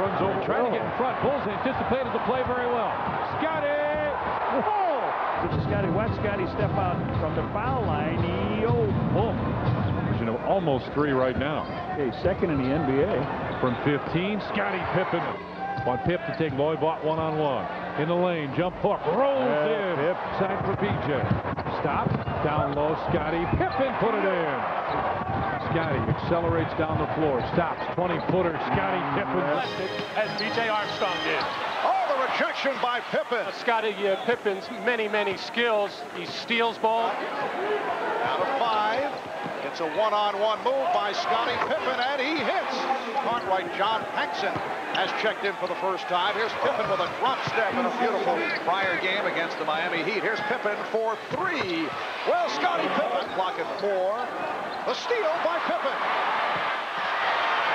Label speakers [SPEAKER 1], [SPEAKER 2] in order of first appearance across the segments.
[SPEAKER 1] runs over, trying to get in front. Bulls anticipated the play very well. Scotty! Oh!
[SPEAKER 2] Whoa! Did Scotty watch Scotty step out from the foul line? Yo, boom.
[SPEAKER 1] You know, almost three right now.
[SPEAKER 2] Okay, second in the NBA.
[SPEAKER 1] From 15, Scottie Pippen. Want Pip to take Loy Vaught one-on-one. In the lane, jump hook, rolls
[SPEAKER 2] Yeah,
[SPEAKER 1] in.
[SPEAKER 2] Pip.
[SPEAKER 1] Side for PJ. Stop, down low, Scotty. Pippen put it in. Scotty accelerates down the floor, stops, 20-footer, Scottie Pippen.
[SPEAKER 3] as B.J. Armstrong did.
[SPEAKER 4] Oh, the rejection by Pippen.
[SPEAKER 3] Scotty uh, Pippen's many, many skills. He steals ball.
[SPEAKER 4] Out of five. It's a one-on-one move by Scottie Pippen, and he hits. Cartwright John Paxson has checked in for the first time. Here's Pippen with a drop step in a beautiful prior game against the Miami Heat. Here's Pippen for three. Well, Scottie Pippen block it four. The steal by Pippen.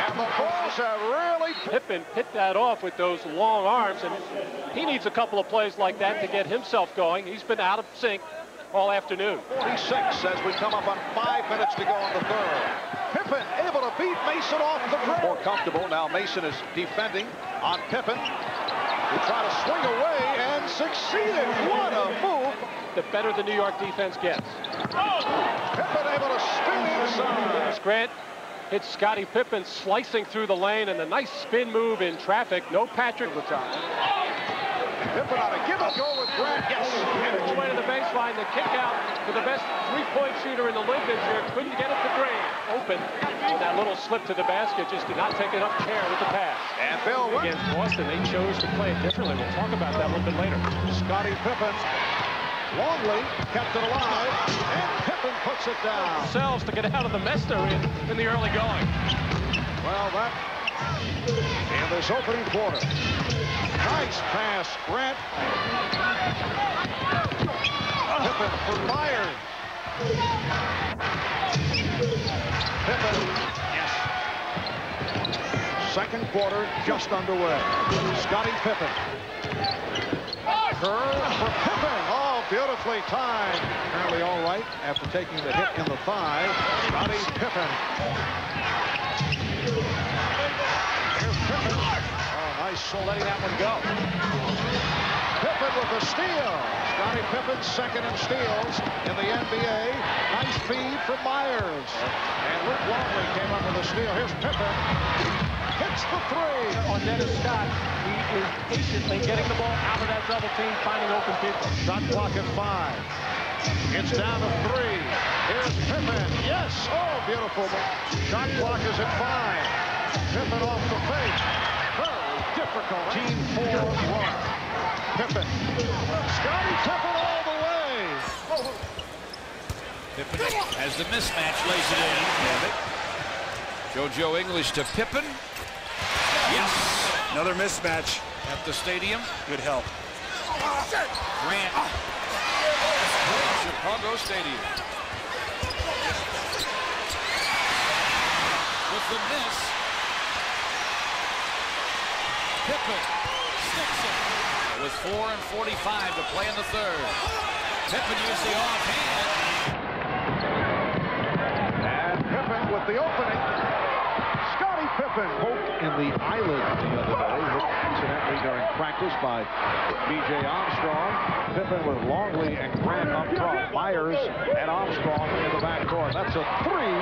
[SPEAKER 4] And the Bulls have really
[SPEAKER 3] Pippen hit that off with those long arms, and he needs a couple of plays like that to get himself going. He's been out of sync all afternoon.
[SPEAKER 4] 46 as we come up on five minutes to go in the third. Pippen able to beat Mason off the dribble. More comfortable. Now Mason is defending on Pippen. He tried to swing away and succeeded. What a move.
[SPEAKER 3] The better the New York defense gets.
[SPEAKER 4] Pippen able to spin inside.
[SPEAKER 3] Grant hits Scottie Pippen slicing through the lane and a nice spin move in traffic. No Patrick.
[SPEAKER 4] The. Pippen on a give and go with Grant. Yes.
[SPEAKER 3] All the way to the baseline, the kick out for the best three-point shooter in the league this year. Couldn't get it to Green. Open. And that little slip to the basket just did not take enough care with the pass.
[SPEAKER 4] And Bill
[SPEAKER 3] Against Boston, they chose to play it differently. We'll talk about that a little bit later.
[SPEAKER 4] Scottie Pippen. Longley kept it alive. And Pippen puts it down.
[SPEAKER 3] Themselves to get out of the mess they're in in the early going.
[SPEAKER 4] Well, that in this opening quarter. Nice pass, Grant. Pippen for Myers. Pippen. Yes. Second quarter just underway. Scottie Pippen. Curve for Pippen. Beautifully timed. Apparently all right after taking the hit in the thigh. Scottie Pippen. Here's Pippen. Oh, nice letting that one go. Pippen with the steal. Scottie Pippen second in steals in the NBA. Nice feed from Myers. And Luke Longley came up with a steal. Here's Pippen. Hits the three.
[SPEAKER 3] On Dennis Scott, is patiently getting the ball out of that double team, finding open people.
[SPEAKER 4] Shot clock at five. It's down to three. Here's Pippen. Yes. Oh, beautiful. Shot clock is at five. Pippen off the fake. Very difficult. Team four run. Pippen. Scottie Pippen all the way.
[SPEAKER 5] Pippen as the mismatch lays it in. JoJo English to Pippen. Yes.
[SPEAKER 6] Another mismatch.
[SPEAKER 5] At the stadium.
[SPEAKER 6] Good help.
[SPEAKER 5] Grant. Chicago Stadium. With the miss. Pippen sticks it. With 4 and 45 to play in the third. Pippen used the offhand.
[SPEAKER 4] And Pippen with the opening. Scottie Pippen. Poke in the eyelid the other day. Incidentally during practice by B.J. Armstrong. Pippen with Longley and Grant up front. Myers and Armstrong in the backcourt. That's a three.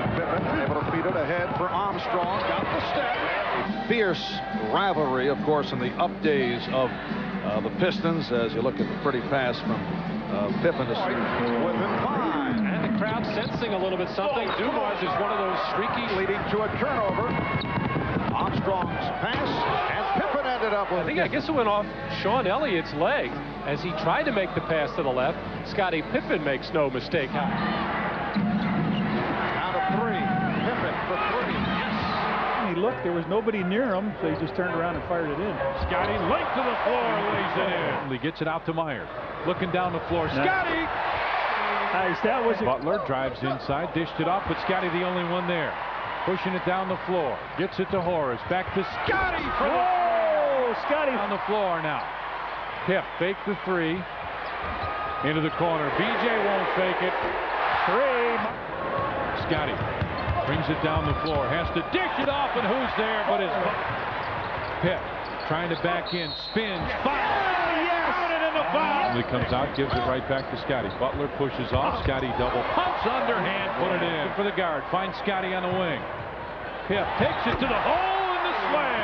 [SPEAKER 4] And Pippen able to feed it ahead for Armstrong. Got the step. Fierce rivalry, of course, in the up days of uh, the Pistons as you look at the pretty pass from uh, Pippen to
[SPEAKER 3] the crowd sensing a little bit something. Dumas is one of those streaky.
[SPEAKER 4] leading to a turnover. Armstrong's pass, and Pippen ended up with
[SPEAKER 3] I think I guess it went off Sean Elliott's leg as he tried to make the pass to the left. Scottie Pippen makes no mistake.
[SPEAKER 4] Out of three. Pippen for three. Yes.
[SPEAKER 2] He looked, there was nobody near him, so he just turned around and fired it in.
[SPEAKER 1] Scotty late to the floor, lays it in. He gets it out to Myers. Looking down the floor. Scotty!
[SPEAKER 2] Nice, that was
[SPEAKER 1] Butler drives inside, dished it off, but Scotty the only one there. Pushing it down the floor. Gets it to Horace. Back to Scotty for
[SPEAKER 2] Whoa! Scotty
[SPEAKER 1] on the floor now. Pip fake the three. Into the corner. BJ won't fake it.
[SPEAKER 2] three.
[SPEAKER 1] Scotty brings it down the floor. Has to dish it off, and who's there but his oh. Pip trying to back in. Spins. Fires. Counted in the foul. He comes out, gives it right back to Scotty. Butler pushes off. Scotty double pumps underhand. Put it in for the guard. Finds Scotty on the wing. Pip takes it to the hole in the slam.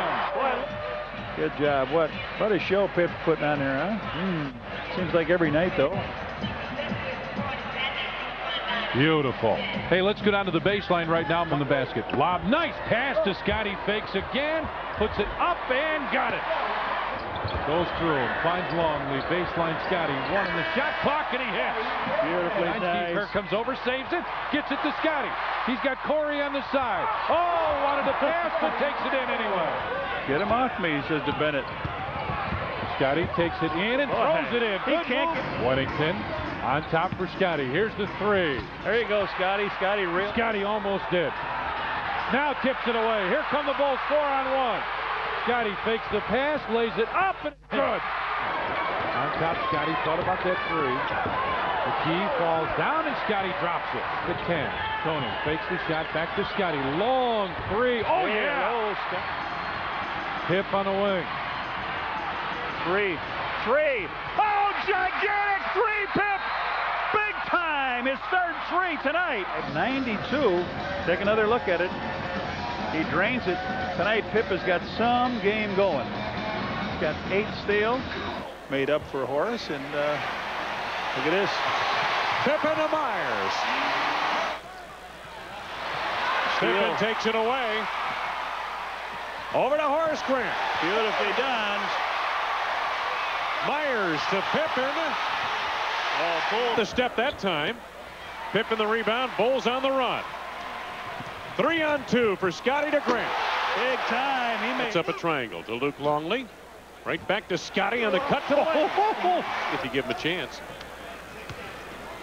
[SPEAKER 2] Good job. What what a show Pip's putting on there, huh? Hmm. Seems like every night though.
[SPEAKER 1] Beautiful. Hey, let's go down to the baseline right now on the basket. Lob, nice pass to Scotty. Fakes again, puts it up and got it. Goes through him, finds Longley, baseline Scotty, one in the shot clock, and he hits.
[SPEAKER 2] Beautifully nice.
[SPEAKER 1] comes over, saves it, gets it to Scotty. He's got Corey on the side. Oh, wanted to pass, but takes it in anyway.
[SPEAKER 2] Get him off me, says to Bennett.
[SPEAKER 1] Scotty takes it in and throws it in.
[SPEAKER 2] he can't
[SPEAKER 1] move. Wennington on top for Scotty. Here's the three.
[SPEAKER 2] There you go, Scotty. Scotty real.
[SPEAKER 1] Scotty almost did. Now tips it away. Here come the Bulls, four on one. Scotty fakes the pass, lays it up, and it's good. On top, Scotty thought about that three. The key falls down, and Scotty drops it. The 10. Tony fakes the shot back to Scotty. Long three. Oh, yeah.
[SPEAKER 2] Oh,
[SPEAKER 1] Hip on the wing.
[SPEAKER 2] Three. Three. Oh, gigantic three, Pip. Big time. His third three tonight. At 92. Take another look at it. He drains it. Tonight, Pip has got some game going. He's got eight steals. Made up for Horace. And uh, look at this.
[SPEAKER 1] Pippen to Myers. Pippen
[SPEAKER 2] Steal.
[SPEAKER 1] takes it away. Over to Horace Grant.
[SPEAKER 2] Beautifully done.
[SPEAKER 1] Myers to Pippen.
[SPEAKER 2] Oh, Bull.
[SPEAKER 1] The step that time. Pippen the rebound. Bulls on the run. Three on two for Scotty to Grant.
[SPEAKER 2] Big time. He made.
[SPEAKER 1] It's up a triangle to Luke Longley. Right back to Scotty on the cut to the oh, hole. If you give him a chance.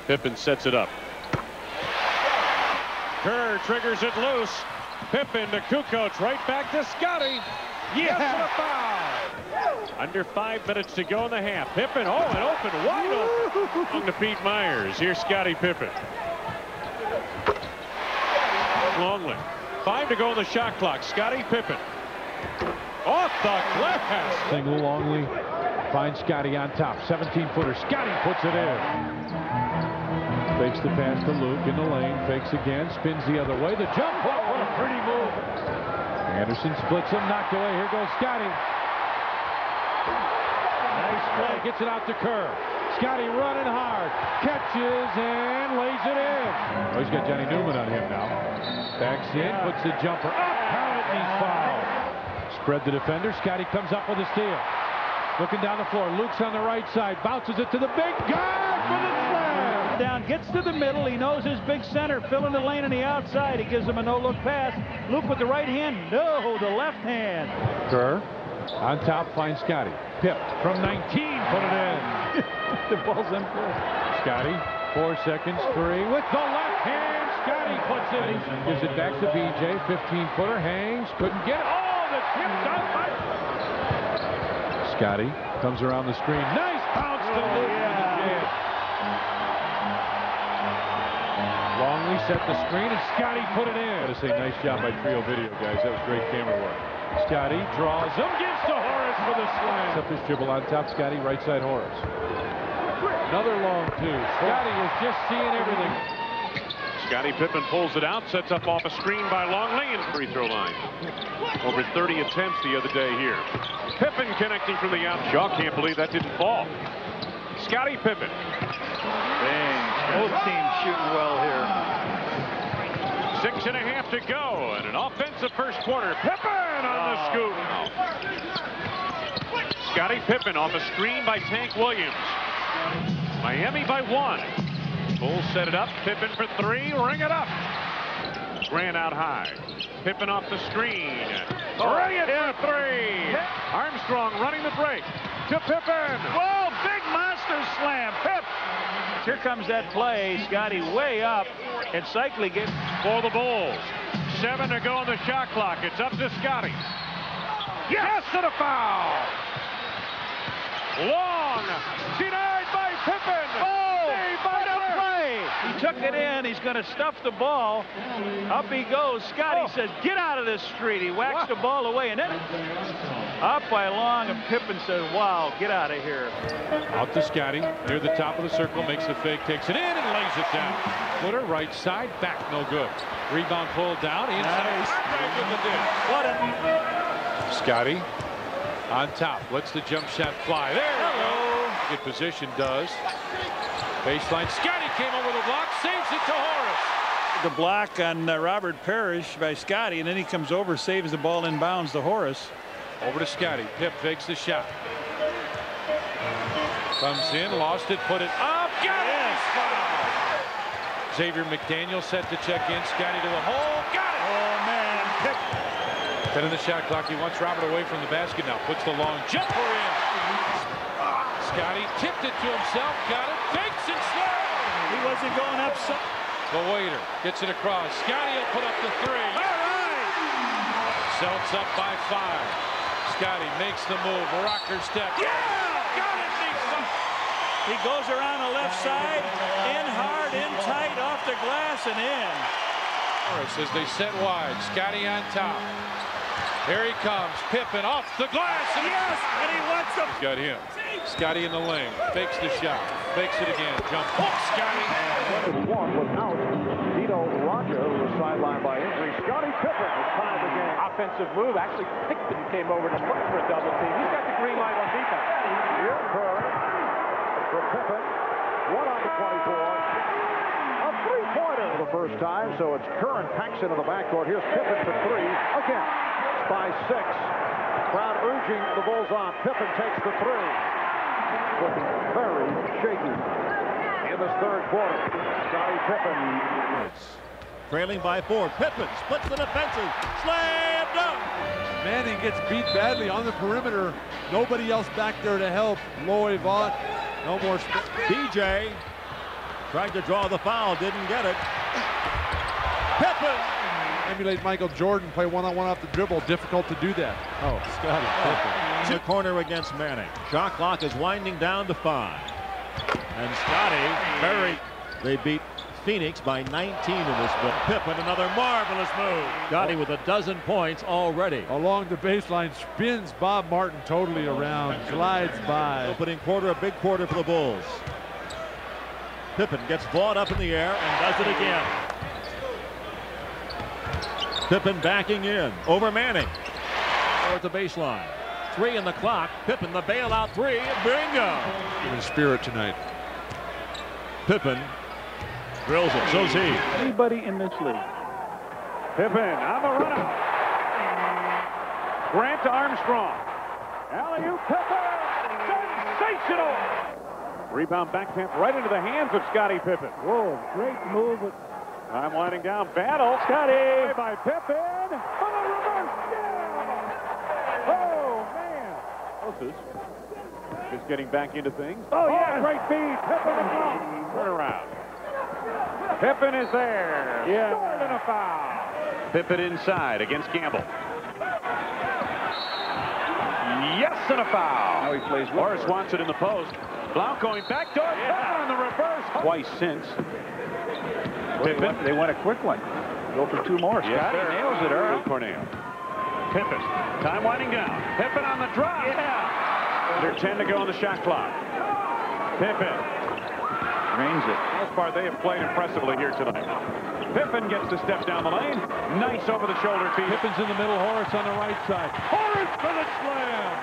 [SPEAKER 1] Pippen sets it up. Kerr triggers it loose. Pippen to Kukoc. Right back to Scotty. Yes, and a foul. Under five minutes to go in the half. Pippen, oh, and open, wide open. Long to Pete Myers. Here's Scottie Pippen. Longley. Five to go on the shot clock. Scottie Pippen. Off the glass. Single Longley finds Scotty on top. 17-footer. Scotty puts it in. Fakes the pass to Luke in the lane. Fakes again. Spins the other way. The jump hook. What a pretty move. Anderson splits him. Knocked away. Here goes Scotty.
[SPEAKER 2] Nice play.
[SPEAKER 1] Gets it out to Kerr. Scotty running hard. Catches and lays it in. Oh, he's got Johnny Newman on him now. Backs in. Puts the jumper up. And He's fouled. Spread the defender. Scotty comes up with a steal. Looking down the floor. Luke's on the right side. Bounces it to the big guard for the slam.
[SPEAKER 2] Down, gets to the middle. He knows his big center filling the lane on the outside. He gives him a no-look pass. Luke with the right hand. No, the left hand.
[SPEAKER 1] Kerr on top finds Scotty. Pip from 19. Put it in.
[SPEAKER 2] the ball's in play.
[SPEAKER 1] Scotty, four seconds, three with the left hand. Scotty puts it. In. Gives it back to BJ. 15 footer hangs. Couldn't get it. Oh, the tip out by. Scotty comes around the screen. Nice bounce to
[SPEAKER 2] Oh,
[SPEAKER 1] Luke.
[SPEAKER 2] yeah.
[SPEAKER 1] Longley set the screen and Scotty put it in. Gotta say, nice job by Trio Video, guys. That was great camera work. Scotty draws him, gives to for the slam. Up his dribble on top, Scotty, right side Horace. Another long two. Scotty is just seeing everything.
[SPEAKER 7] Scottie Pippen pulls it out, sets up off a screen by Longley and free throw line. Over 30 attempts the other day here. Pippen connecting from the out. Shaw can't believe that didn't fall. Scottie Pippen.
[SPEAKER 2] Dang. Both teams shooting well here.
[SPEAKER 7] Six and a half to go and an offensive first quarter. Pippen on the oh. scoop. Scottie Pippen off a screen by Tank Williams. Miami by one. Bulls set it up. Pippen for three. Ring it up. Grant out high. Pippen off the screen. Oh, Ring it for three. Armstrong running the break to Pippen.
[SPEAKER 2] Whoa, big monster slam. Pip. Here comes that play. Scotty way up. And Cycli gets
[SPEAKER 7] for the Bulls. Seven to go on the shot clock. It's up to Scotty. Yes, to the foul. Long. Denied by Pippen.
[SPEAKER 2] Oh,
[SPEAKER 7] Saved by
[SPEAKER 2] what a play! He took it in. He's going to stuff the ball. Up he goes. Scotty
[SPEAKER 7] Oh.
[SPEAKER 2] says, "Get out of this street." He whacks the ball away, and then up by Long, and Pippen says, "Wow, get out of here."
[SPEAKER 1] Out to Scotty near the top of the circle, makes the fake, takes it in, and lays it down. Footer right side, back, no good. Rebound pulled down, inside.
[SPEAKER 2] Nice.
[SPEAKER 1] Hargrave with the dish.
[SPEAKER 2] What a
[SPEAKER 1] Scotty on top, lets the jump shot fly. There we
[SPEAKER 2] hello.
[SPEAKER 1] go. Good position does. Baseline, Scotty came over the block, saves it to Horace.
[SPEAKER 2] The block on uh, Robert Parish by Scotty, and then he comes over, saves the ball inbounds to Horace.
[SPEAKER 1] Over to Scotty. Pip fakes the shot. Comes in, lost it, put it up, got it!
[SPEAKER 2] Yes.
[SPEAKER 1] Foul. Xavier McDaniel set to check in. Scotty to the hole, got it!
[SPEAKER 2] Oh man, Pick.
[SPEAKER 1] Ten in the shot clock. He wants Robert away from the basket now. Puts the long jumper in. Scotty tipped it to himself, got it, fakes and slams.
[SPEAKER 2] He wasn't going up. So
[SPEAKER 1] The waiter gets it across. Scotty will put up the three.
[SPEAKER 2] All right.
[SPEAKER 1] Celts up by five. Scotty makes the move. Rocker step. Yeah! Got it!
[SPEAKER 2] He goes around the left side, in hard, in tight, off the glass, and in.
[SPEAKER 1] As they set wide. Scotty on top. Here he comes. Pippen off the glass. And
[SPEAKER 2] Yes, and he wants to.
[SPEAKER 1] He's got him. Scotty in the lane. Fakes the shot. Fakes it again. Jump. hook. Scotty.
[SPEAKER 4] One without Dino Radja, who was sidelined by injury. Scottie Pippen has tied the game.
[SPEAKER 3] Offensive move. Actually, Pickton came over to look for a double team. He's got the green light on defense.
[SPEAKER 4] Here, Kerr for Pippen. One on the 24. A three-pointer for the first time, so it's Kerr and Paxson in the backcourt. Here's Pippen for three. Again, by six. Crowd urging the Bulls on. Pippen takes the three. Looking very shaky in this third quarter. Scottie Pippen.
[SPEAKER 8] Trailing by four. Pippen splits the defensive. Slam dunk.
[SPEAKER 9] Manning gets beat badly on the perimeter. Nobody else back there to help. Loy Vaught, no more. Sp-
[SPEAKER 8] BJ tried to draw the foul, didn't get it. Pippen.
[SPEAKER 9] Emulate Michael Jordan, play one-on-one off the dribble. Difficult to do that. Oh, Scotty. Oh.
[SPEAKER 8] In the corner against Manning. Shot clock is winding down to five. And Scotty, very. They beat Phoenix by 19 in this one. Pippen, another marvelous move. Scotty with a dozen points already.
[SPEAKER 9] Along the baseline, spins Bob Martin totally around, glides by.
[SPEAKER 8] Opening quarter, a big quarter for the Bulls. Pippen gets Vaught up in the air and does it again. Pippen backing in over Manning. Or at the baseline. Three in the clock. Pippen the bailout three. Bingo.
[SPEAKER 9] In spirit tonight.
[SPEAKER 8] Pippen drills it. So's he.
[SPEAKER 2] Anybody in this league.
[SPEAKER 7] Pippen on the run out. Grant to Armstrong. Alley-oop Pippen. Sensational. Rebound back tap right into the hands of Scottie Pippen.
[SPEAKER 2] Whoa, great move.
[SPEAKER 7] Time winding down. Battle. Scotty by Pippen. On the reverse. Yeah. Oh, man. Moses just getting back into things. Oh, yeah. Oh, great feed. Pippen the block. Turn around. Pippen is there. Yeah. Scored and a foul. Pippen inside against Campbell. Yes, and a foul.
[SPEAKER 2] Now he plays with
[SPEAKER 7] Morris wants it in the post. Blount going back door. Pippen on the reverse.
[SPEAKER 2] Twice since.
[SPEAKER 7] Pippen.
[SPEAKER 2] They want a quick one. Go for two more.
[SPEAKER 7] Yes,
[SPEAKER 2] Scotty nails it, Earl.
[SPEAKER 7] Good Cornell. Pippen. Time winding down. Pippen on the drop. Yeah. Under 10 to go on the shot clock. Pippen.
[SPEAKER 2] Drains it.
[SPEAKER 7] For the most part, they have played impressively here tonight. Pippen gets the step down the lane. Nice over the shoulder feed.
[SPEAKER 1] Pippen's in the middle. Horace on the right side. Horace for the slam.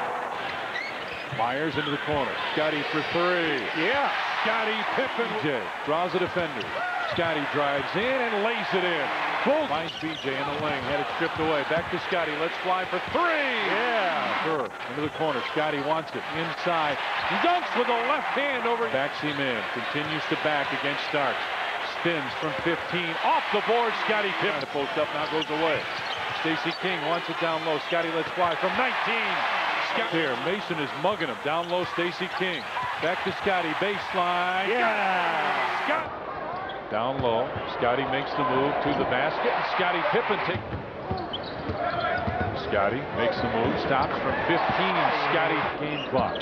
[SPEAKER 1] Myers into the corner. Scotty for three.
[SPEAKER 7] Yeah.
[SPEAKER 1] Scottie Pippen. Jay draws a defender. Scotty drives in and lays it in. Full finds BJ in the lane. Had it stripped away. Back to Scotty. Let's fly for three. Yeah. Kerr into the corner. Scotty wants it inside. Dunks with the left hand over. Backs him in. Continues to back against Starks. Spins from 15. Off the board. Scottie Pippen. The post up now goes away. Stacey King wants it down low. Scotty lets fly from 19. Scott here. Mason is mugging him. Down low, Stacey King. Back to Scotty. Baseline.
[SPEAKER 7] Yeah.
[SPEAKER 1] Scott. Down low. Scotty makes the move to the basket. And Scottie Pippen takes. Scotty makes the move. Stops from 15. Scotty game clock.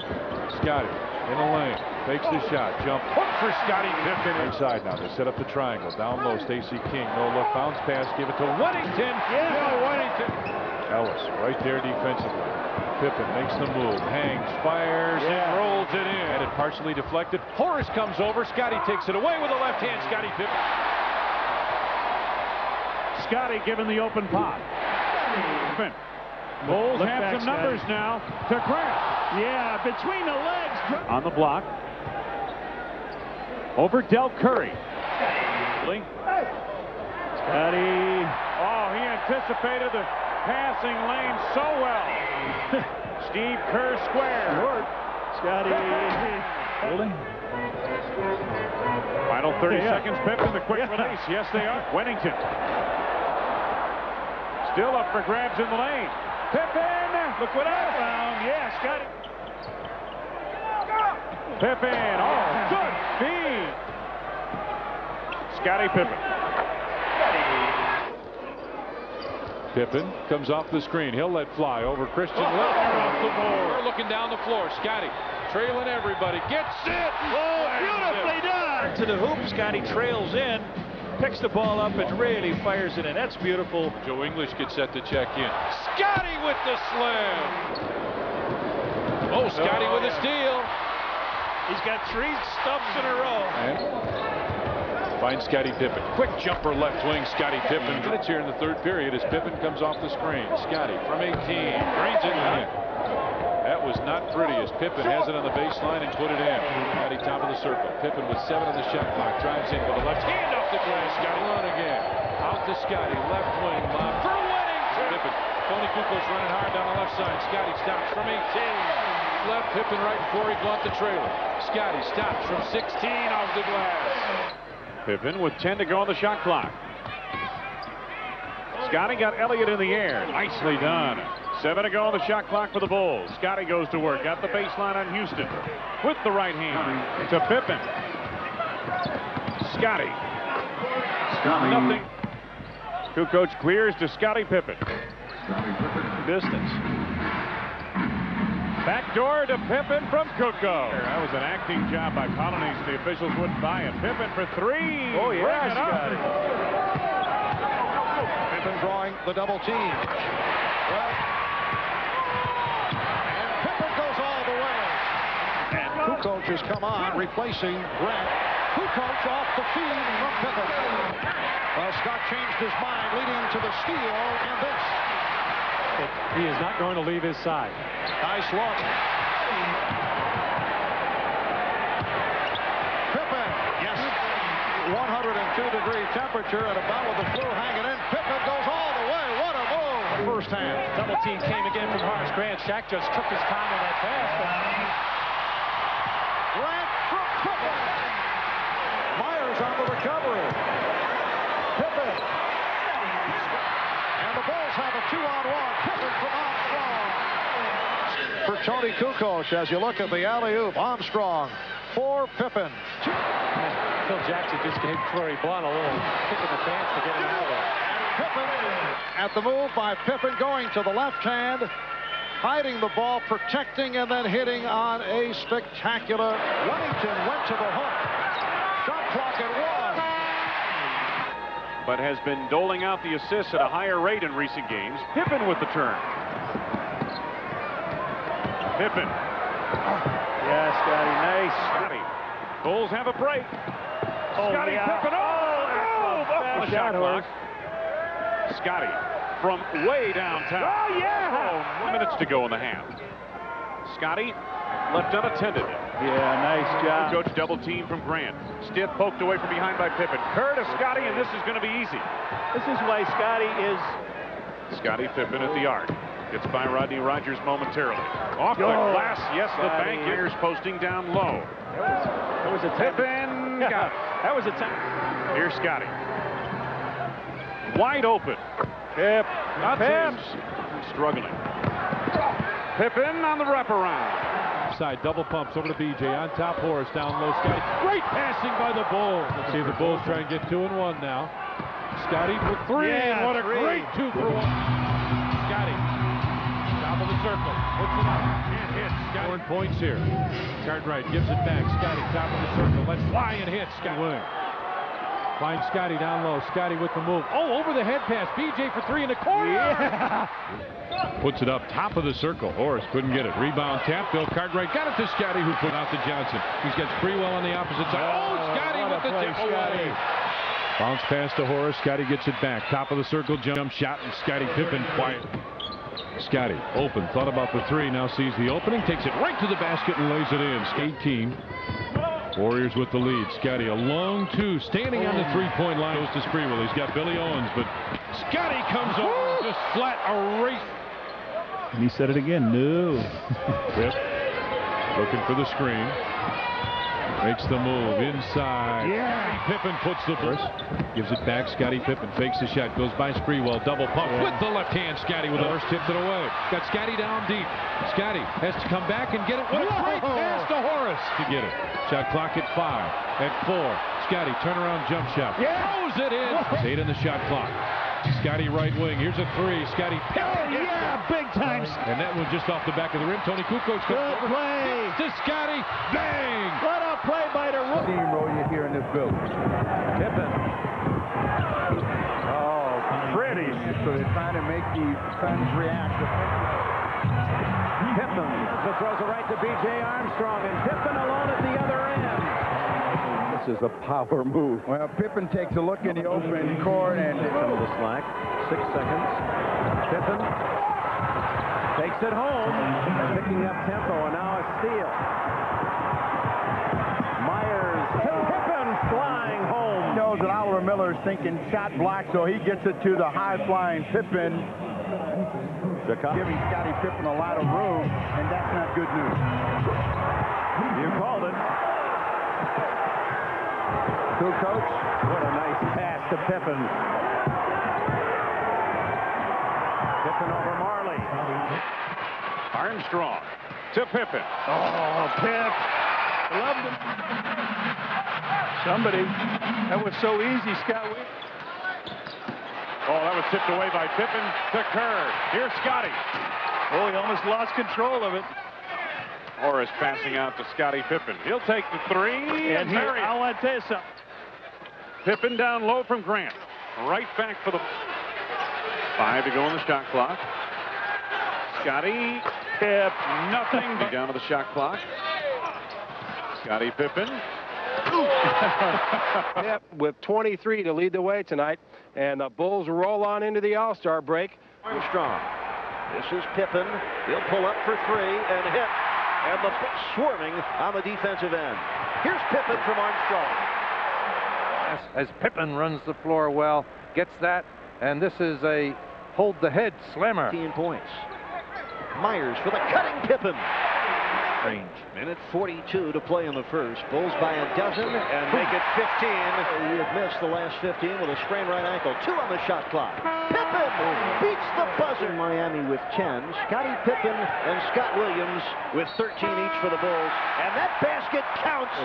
[SPEAKER 1] Scotty in the lane. Takes the shot. Jump hook for Scottie Pippen inside now. They set up the triangle. Down low. Stacey King. No look. Bounce pass. Give it to Wennington. Yeah, Wennington. Ellis right there defensively. Pippen makes the move, hangs, fires,
[SPEAKER 2] Yeah.
[SPEAKER 1] and rolls it in. And it partially deflected. Horace comes over. Scotty takes it away with a left hand. Scottie Pippen.
[SPEAKER 7] Scotty given the open pop. Pippen. Bulls have some numbers
[SPEAKER 2] Scotty.
[SPEAKER 7] now to Grant.
[SPEAKER 2] Yeah, between the legs.
[SPEAKER 7] On the block. Over Dell Curry.
[SPEAKER 2] Scotty.
[SPEAKER 7] Oh, he anticipated the passing lane so well. Steve Kerr square.
[SPEAKER 2] Scotty. Holding.
[SPEAKER 7] Final 30
[SPEAKER 2] Yeah.
[SPEAKER 7] seconds. Pippen, the quick
[SPEAKER 2] Yeah.
[SPEAKER 7] release. Yes, they are. Wennington. Still up for grabs in the lane. Pippen.
[SPEAKER 2] Look what I found. Yeah, Scotty.
[SPEAKER 7] Pippen. Oh, good feed. Scottie Pippen.
[SPEAKER 1] Pippen comes off the screen. He'll let fly over Christian Laettner oh, off the board. Looking down the floor. Scotty trailing everybody. Gets it.
[SPEAKER 2] Oh, oh beautifully done. To the hoop, Scotty trails in, picks the ball up, and really fires it in. That's beautiful.
[SPEAKER 1] Joe English gets set to check in. Scotty with the slam. Oh, Scotty
[SPEAKER 2] Oh,
[SPEAKER 1] with a steal.
[SPEAKER 2] He's got three stuffs in a row.
[SPEAKER 1] Finds Scottie Pippen. Quick jumper left wing. Scottie Pippen. Minutes here in the third period as Pippen comes off the screen. Scotty from 18. Drains it in. That was not pretty as Pippen has it on the baseline and put it in. Scotty top of the circle. Pippen with seven on the shot clock. Drives in with a left hand off the glass. Scotty on again. Out to Scotty. Left wing. Lob for Wennington. Pippen. Toni Kukoc running hard down the left side. Scotty stops from 18. Left Pippen right before he got the trailer. Scotty stops from 16 off the glass.
[SPEAKER 7] Pippen with 10 to go on the shot clock. Scotty got Elliott in the air. Nicely done. Seven to go on the shot clock for the Bulls. Scotty goes to work. Got the baseline on Houston. With the right hand to Pippen. Scotty. Scotty. Nothing. Who coach clears to Scottie Pippen.
[SPEAKER 2] Distance.
[SPEAKER 7] Backdoor to Pippen from Kukoc. That was an acting job by Polynice. The officials wouldn't buy it. Pippen for three.
[SPEAKER 2] Oh, yeah,
[SPEAKER 7] Bring it up.
[SPEAKER 2] Scotty.
[SPEAKER 4] Pippen drawing the double team. Well, and Pippen goes all the way. And Kukoc has come on, replacing Grant. Kukoc off the feed from Pippen. Well, Scott changed his mind, leading to the steal and this.
[SPEAKER 3] He is not going to leave his side.
[SPEAKER 4] Nice look. Pippen, yes, 102 degree temperature and about with the flu hanging in. Pippen goes all the way. What a move. First hand.
[SPEAKER 3] Double team came again from Horace Grant. Shaq just took his time on that pass.
[SPEAKER 4] Grant for Pippen. Myers on the recovery. Pippen. And the Bulls have a two-on-one. Pippen from Armstrong. For Toni Kukoc, as you look at the alley-oop, Armstrong for Pippen.
[SPEAKER 3] Phil Jackson just gave Flurry Blunt a little kick in the pants to get him out of there.
[SPEAKER 4] Pippen at the move by Pippen going to the left hand, hiding the ball, protecting, and then hitting on a spectacular. Wennington went to the hook. Shot clock at one.
[SPEAKER 7] But has been doling out the assists at a higher rate in recent games. Pippen with the turn. Pippen.
[SPEAKER 2] Yeah, Scotty, nice.
[SPEAKER 7] Scotty. Bulls have a break. Oh, Scotty
[SPEAKER 2] yeah.
[SPEAKER 7] Pippen. Oh, move up
[SPEAKER 2] Bad
[SPEAKER 7] the shot
[SPEAKER 2] shot,
[SPEAKER 7] clock. Scotty from way downtown.
[SPEAKER 2] Oh, yeah.
[SPEAKER 7] Oh, minutes to go in the half. Scotty left unattended.
[SPEAKER 2] Yeah, nice job.
[SPEAKER 7] Coach double team from Grant. Stiff poked away from behind by Pippen. Kerr to Scotty, and this is going to be easy.
[SPEAKER 2] This is why Scotty is
[SPEAKER 7] Scottie Pippen at the arc. Gets by Rodney Rogers momentarily. Off the glass. Yes, the
[SPEAKER 2] Scotty.
[SPEAKER 7] bank Ayers posting down low.
[SPEAKER 2] that was a
[SPEAKER 7] Pippen got it.
[SPEAKER 2] That was a time.
[SPEAKER 7] Here's Scotty. Wide open.
[SPEAKER 2] Pip.
[SPEAKER 7] Not
[SPEAKER 2] Pip.
[SPEAKER 7] Struggling. Pippen on the wraparound.
[SPEAKER 1] side. Double pumps over to BJ. On top, Horace. Down low, Scotty. Great passing by the Bulls. Let's see if the Bulls try and get two and one now. Scotty for three.
[SPEAKER 2] Yeah,
[SPEAKER 1] what a
[SPEAKER 2] three.
[SPEAKER 1] great two for one. Scotty. Top of the circle. Puts it up. And hits. Scotty. Scoring points here. Cartwright gives it back. Scotty, top of the circle. Let's fly and hit. Scott Wing. Finds Scotty down low. Scotty with the move. Oh, over the head pass. BJ for three in the corner. Puts it up top of the circle. Horace couldn't get it. Rebound tap. Bill Cartwright got it to Scotty, who put out to Johnson. He's got Sprewell on the opposite side. Oh,
[SPEAKER 2] oh Scotty
[SPEAKER 1] with the tip
[SPEAKER 2] Scotty.
[SPEAKER 1] away. Bounce pass to Horace. Scotty gets it back. Top of the circle. Jump shot. And Scottie Pippen quiet. Scotty open. Thought about the three. Now sees the opening. Takes it right to the basket and lays it in. 18. Warriors with the lead. Scotty a long two. Standing on the oh. three-point line. Goes to Sprewell. He's got Billy Owens. But Scotty comes over and just flat erase.
[SPEAKER 2] And he said it again. No.
[SPEAKER 1] Pip looking for the screen. Makes the move inside.
[SPEAKER 2] Yeah.
[SPEAKER 1] Pippen puts the burst. Gives it back. Scottie Pippen fakes the shot. Goes by Sprewell. Double pump with the left hand. Scotty with the first tips it away. Got Scotty down deep. Scotty has to come back and get it. What a great pass to Horace to get it. Shot clock at five. At four. Scotty turnaround jump shot. Throws it in. Eight in the shot clock. Scotty right wing. Here's a three. Scotty.
[SPEAKER 2] Oh, yeah, big time.
[SPEAKER 1] And that one just off the back of the rim. Toni Kukoc comes
[SPEAKER 2] Good
[SPEAKER 1] over.
[SPEAKER 2] play.
[SPEAKER 1] To Scotty. Bang.
[SPEAKER 2] What a play by the rookie.
[SPEAKER 4] Steamroll you here in this building.
[SPEAKER 2] Pippen. Oh, pretty.
[SPEAKER 4] So they're trying to make the Suns react.
[SPEAKER 2] Pippen throws it right to B.J. Armstrong, and Pippen alone at the other end.
[SPEAKER 4] This is a power move. Well, Pippen takes a look in the open court and
[SPEAKER 2] Some of the slack. Six seconds. Pippen takes it home, picking up tempo, and now a steal. Myers to Pippen flying home.
[SPEAKER 4] He knows that Oliver Miller is thinking shot block, so he gets it to the high-flying Pippen, giving Scottie Pippen a lot of room, and that's not good news.
[SPEAKER 2] You called it. Who coach? What a nice pass to Pippen. Pippen over Marley.
[SPEAKER 7] Armstrong to Pippen.
[SPEAKER 2] Oh, Pip. Loved him. Somebody. That was so easy, Scott.
[SPEAKER 7] Oh, that was tipped away by Pippen to Kerr. Here's Scotty.
[SPEAKER 2] Oh, he almost lost control of it.
[SPEAKER 7] Horace passing out to Scottie Pippen. He'll take the three and,
[SPEAKER 2] And here,
[SPEAKER 7] bury.
[SPEAKER 2] I want to tell you something.
[SPEAKER 7] Pippen down low from Grant. Right back for the five to go on the shot clock. Scotty Pip, nothing. but down to the shot clock. Scottie Pippen.
[SPEAKER 10] Yep, with 23 to lead the way tonight. And the Bulls roll on into the All-Star break.
[SPEAKER 11] Armstrong. This is Pippen. He'll pull up for three and hit. And the Bulls swarming on the defensive end. Here's Pippen from Armstrong.
[SPEAKER 12] As Pippen runs the floor well, gets that, and this is a hold the head slammer.
[SPEAKER 11] 15 points. Myers for the cutting Pippen. Range. Minute 42 to play in the first. Bulls by a dozen and make it 15. He had missed the last 15 with a sprained right ankle. Two on the shot clock. Pippen beats the buzzer. Miami with 10. Scottie Pippen and Scott Williams with 13 each for the Bulls. And that basket counts.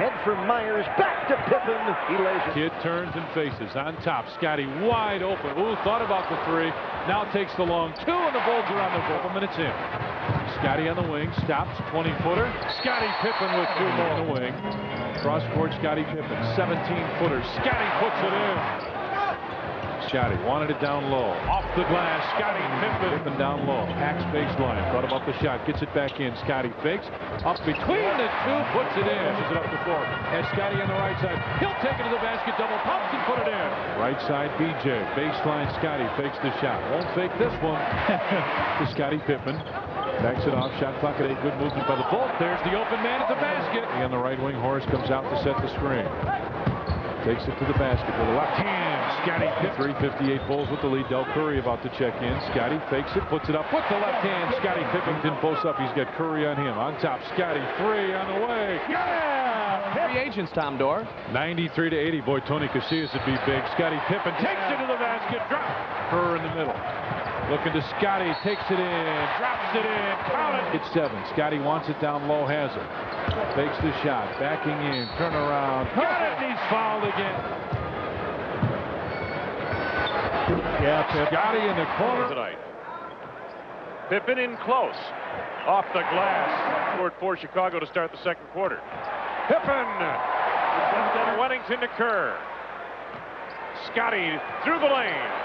[SPEAKER 11] Ahead for Myers, back to Pippen. He lays it.
[SPEAKER 1] Kid turns and faces on top. Scotty wide open. Ooh, thought about the three. Now takes the long two, and the Bulls are on the couple minutes in. Scotty on the wing, stops, 20 footer. Scottie Pippen with two more on the wing. Cross court, Scottie Pippen, 17 footer. Scotty puts it in. Scotty wanted it down low. Off the glass, Scottie Pippen. Pippen down low. Hacks baseline. Thought about the shot. Gets it back in. Scotty fakes. Up between the two. Puts it in. Pushes it up the floor. Has Scotty on the right side. He'll take it to the basket. Double pumps and put it in. Right side, BJ. Baseline, Scotty fakes the shot. Won't fake this one. to Scottie Pippen. Backs it off. Shot clock at eight. Good movement by the Bolt. There's the open man at the basket. On the right wing, Horace comes out to set the screen. Takes it to the basket with a left hand. Scottie Pippen. 358 Bulls with the lead. Dell Curry about to check in. Scotty fakes it, puts it up with the left hand. Scotty Pippington posts up. He's got Curry on him. On top, Scotty three on the way. Yeah!
[SPEAKER 3] Free agents, Tom Dorr.
[SPEAKER 1] 93 to 80. Boy, Tony Casillas would be big. Scottie Pippen takes it to the basket. Drop. Kerr in the middle. Looking to Scotty, takes it in, drops it in, count it. It's seven. Scotty wants it down low, has it. Takes the shot, backing in, turn around, got it, and he's fouled again. Yeah, Pip. Scotty in the corner.
[SPEAKER 7] Tonight. Pippen in close. Off the glass. Scored for Chicago to start the second quarter. Pippen. Wennington to Kerr. Scotty through the lane.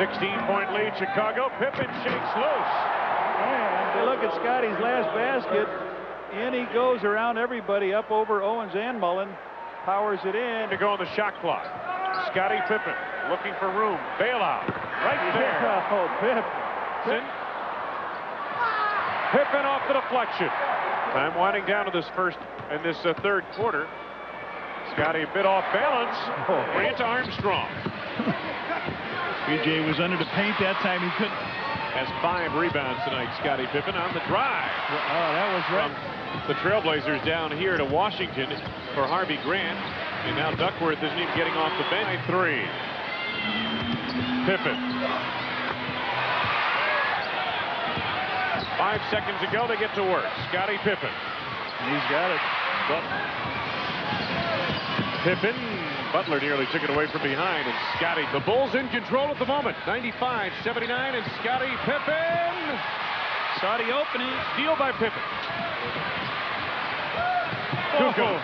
[SPEAKER 7] 16-point lead, Chicago. Pippen shakes loose.
[SPEAKER 2] And look at Scotty's last basket. In he goes around everybody up over Owens and Mullin. Powers it in.
[SPEAKER 7] To go on the shot clock. Scottie Pippen looking for room. Bailout. Right there.
[SPEAKER 2] Oh, Pip.
[SPEAKER 7] Pippen. Pippen off the deflection. Time winding down to this first and this uh, third quarter. Scotty a bit off balance.
[SPEAKER 2] Oh.
[SPEAKER 7] Ran Armstrong.
[SPEAKER 2] BJ was under the paint that time. He couldn't.
[SPEAKER 7] Has five rebounds tonight, Scottie Pippen on the drive.
[SPEAKER 2] Oh, that was right.
[SPEAKER 7] From the Trailblazers down here to Washington for Harvey Grant. And now Duckworth isn't even getting off the bench. Three. Pippen. Five seconds ago to get to work. Scottie Pippen.
[SPEAKER 2] He's got it.
[SPEAKER 7] Pippen. Butler nearly took it away from behind. And Scotty. The Bulls in control at the moment. 95-79. And Scottie Pippen.
[SPEAKER 2] Scotty opening.
[SPEAKER 7] Steal by Pippen.
[SPEAKER 2] Oh.
[SPEAKER 7] Kukoc.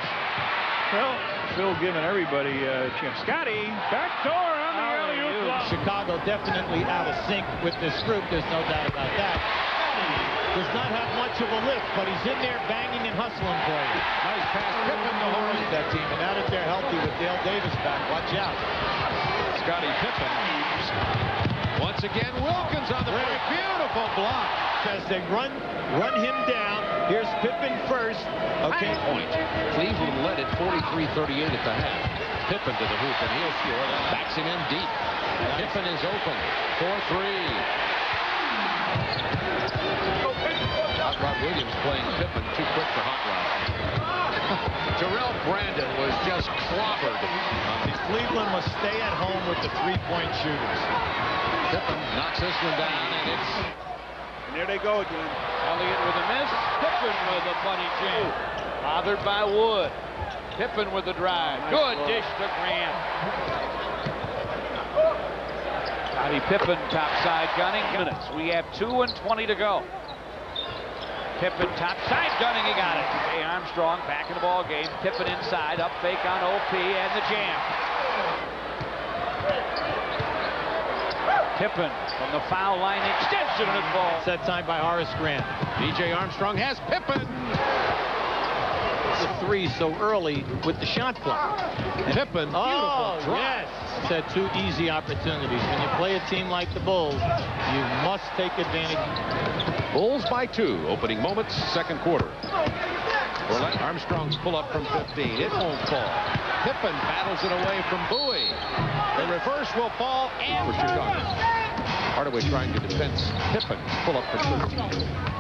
[SPEAKER 2] Well, Phil giving everybody a chance. Scotty.
[SPEAKER 7] Backdoor on the alley-oop.
[SPEAKER 13] Chicago definitely out of sync with this group. There's no doubt about that. Does not have much of a lift, but he's in there banging and hustling for you. Nice pass. Pippen to Horace, that team. And now that they're healthy with Dale Davis back, watch out.
[SPEAKER 5] Scottie Pippen. Once again, Wilkins on the break. Beautiful block.
[SPEAKER 13] As they run, run him down. Here's Pippen first. Okay.
[SPEAKER 5] Point. Cleveland led it 43-38 at the half. Pippen to the hoop, and he'll score. That backs him in deep. Pippen is open. 4-3. Hot Rod Williams playing Pippen too quick for Hot Rod. Terrell Brandon was just clobbered.
[SPEAKER 13] Cleveland must stay at home with the three-point shooters.
[SPEAKER 5] Pippen knocks this one down, and it's
[SPEAKER 2] And there they go again.
[SPEAKER 3] Elliott with a miss. Pippen with a bunny jam. Bothered by Wood. Pippen with the drive. Good dish to Grant. Scottie Pippen topside gunning. Minutes. We have 2 and 20 to go. Pippen topside gunning. He got it. Jay Armstrong back in the ball game. Pippen inside. Up fake on OP and the jam. Pippen from the foul line extension and it falls.
[SPEAKER 13] Set time by Horace Grant.
[SPEAKER 5] B.J. Armstrong has Pippen.
[SPEAKER 13] The three so early with the shot clock.
[SPEAKER 5] Pippen, oh, beautiful
[SPEAKER 13] Oh,
[SPEAKER 5] drop.
[SPEAKER 13] yes. Said two easy opportunities. When you play a team like the Bulls, you must take advantage.
[SPEAKER 5] Bulls by two. Opening moments, second quarter. Orlando Armstrong's pull up from 15. It won't fall. Pippen battles it away from Bowie. The reverse will fall and for Chicago. Hardaway trying to defense Pippen. Pull up from 13.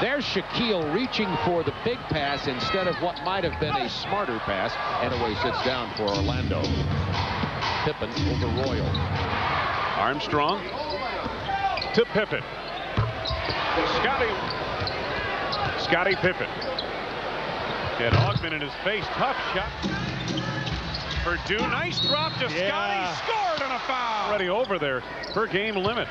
[SPEAKER 5] There's Shaquille reaching for the big pass instead of what might have been a smarter pass. Anyway, sits down for Orlando. Pippen over Royal.
[SPEAKER 7] Armstrong to Pippen. Scotty. Scottie Pippen. Get Augment in his face. Tough shot. Perdue, nice drop to
[SPEAKER 2] Yeah.
[SPEAKER 7] Scotty. Scored on a foul. Already over there. Per game limit.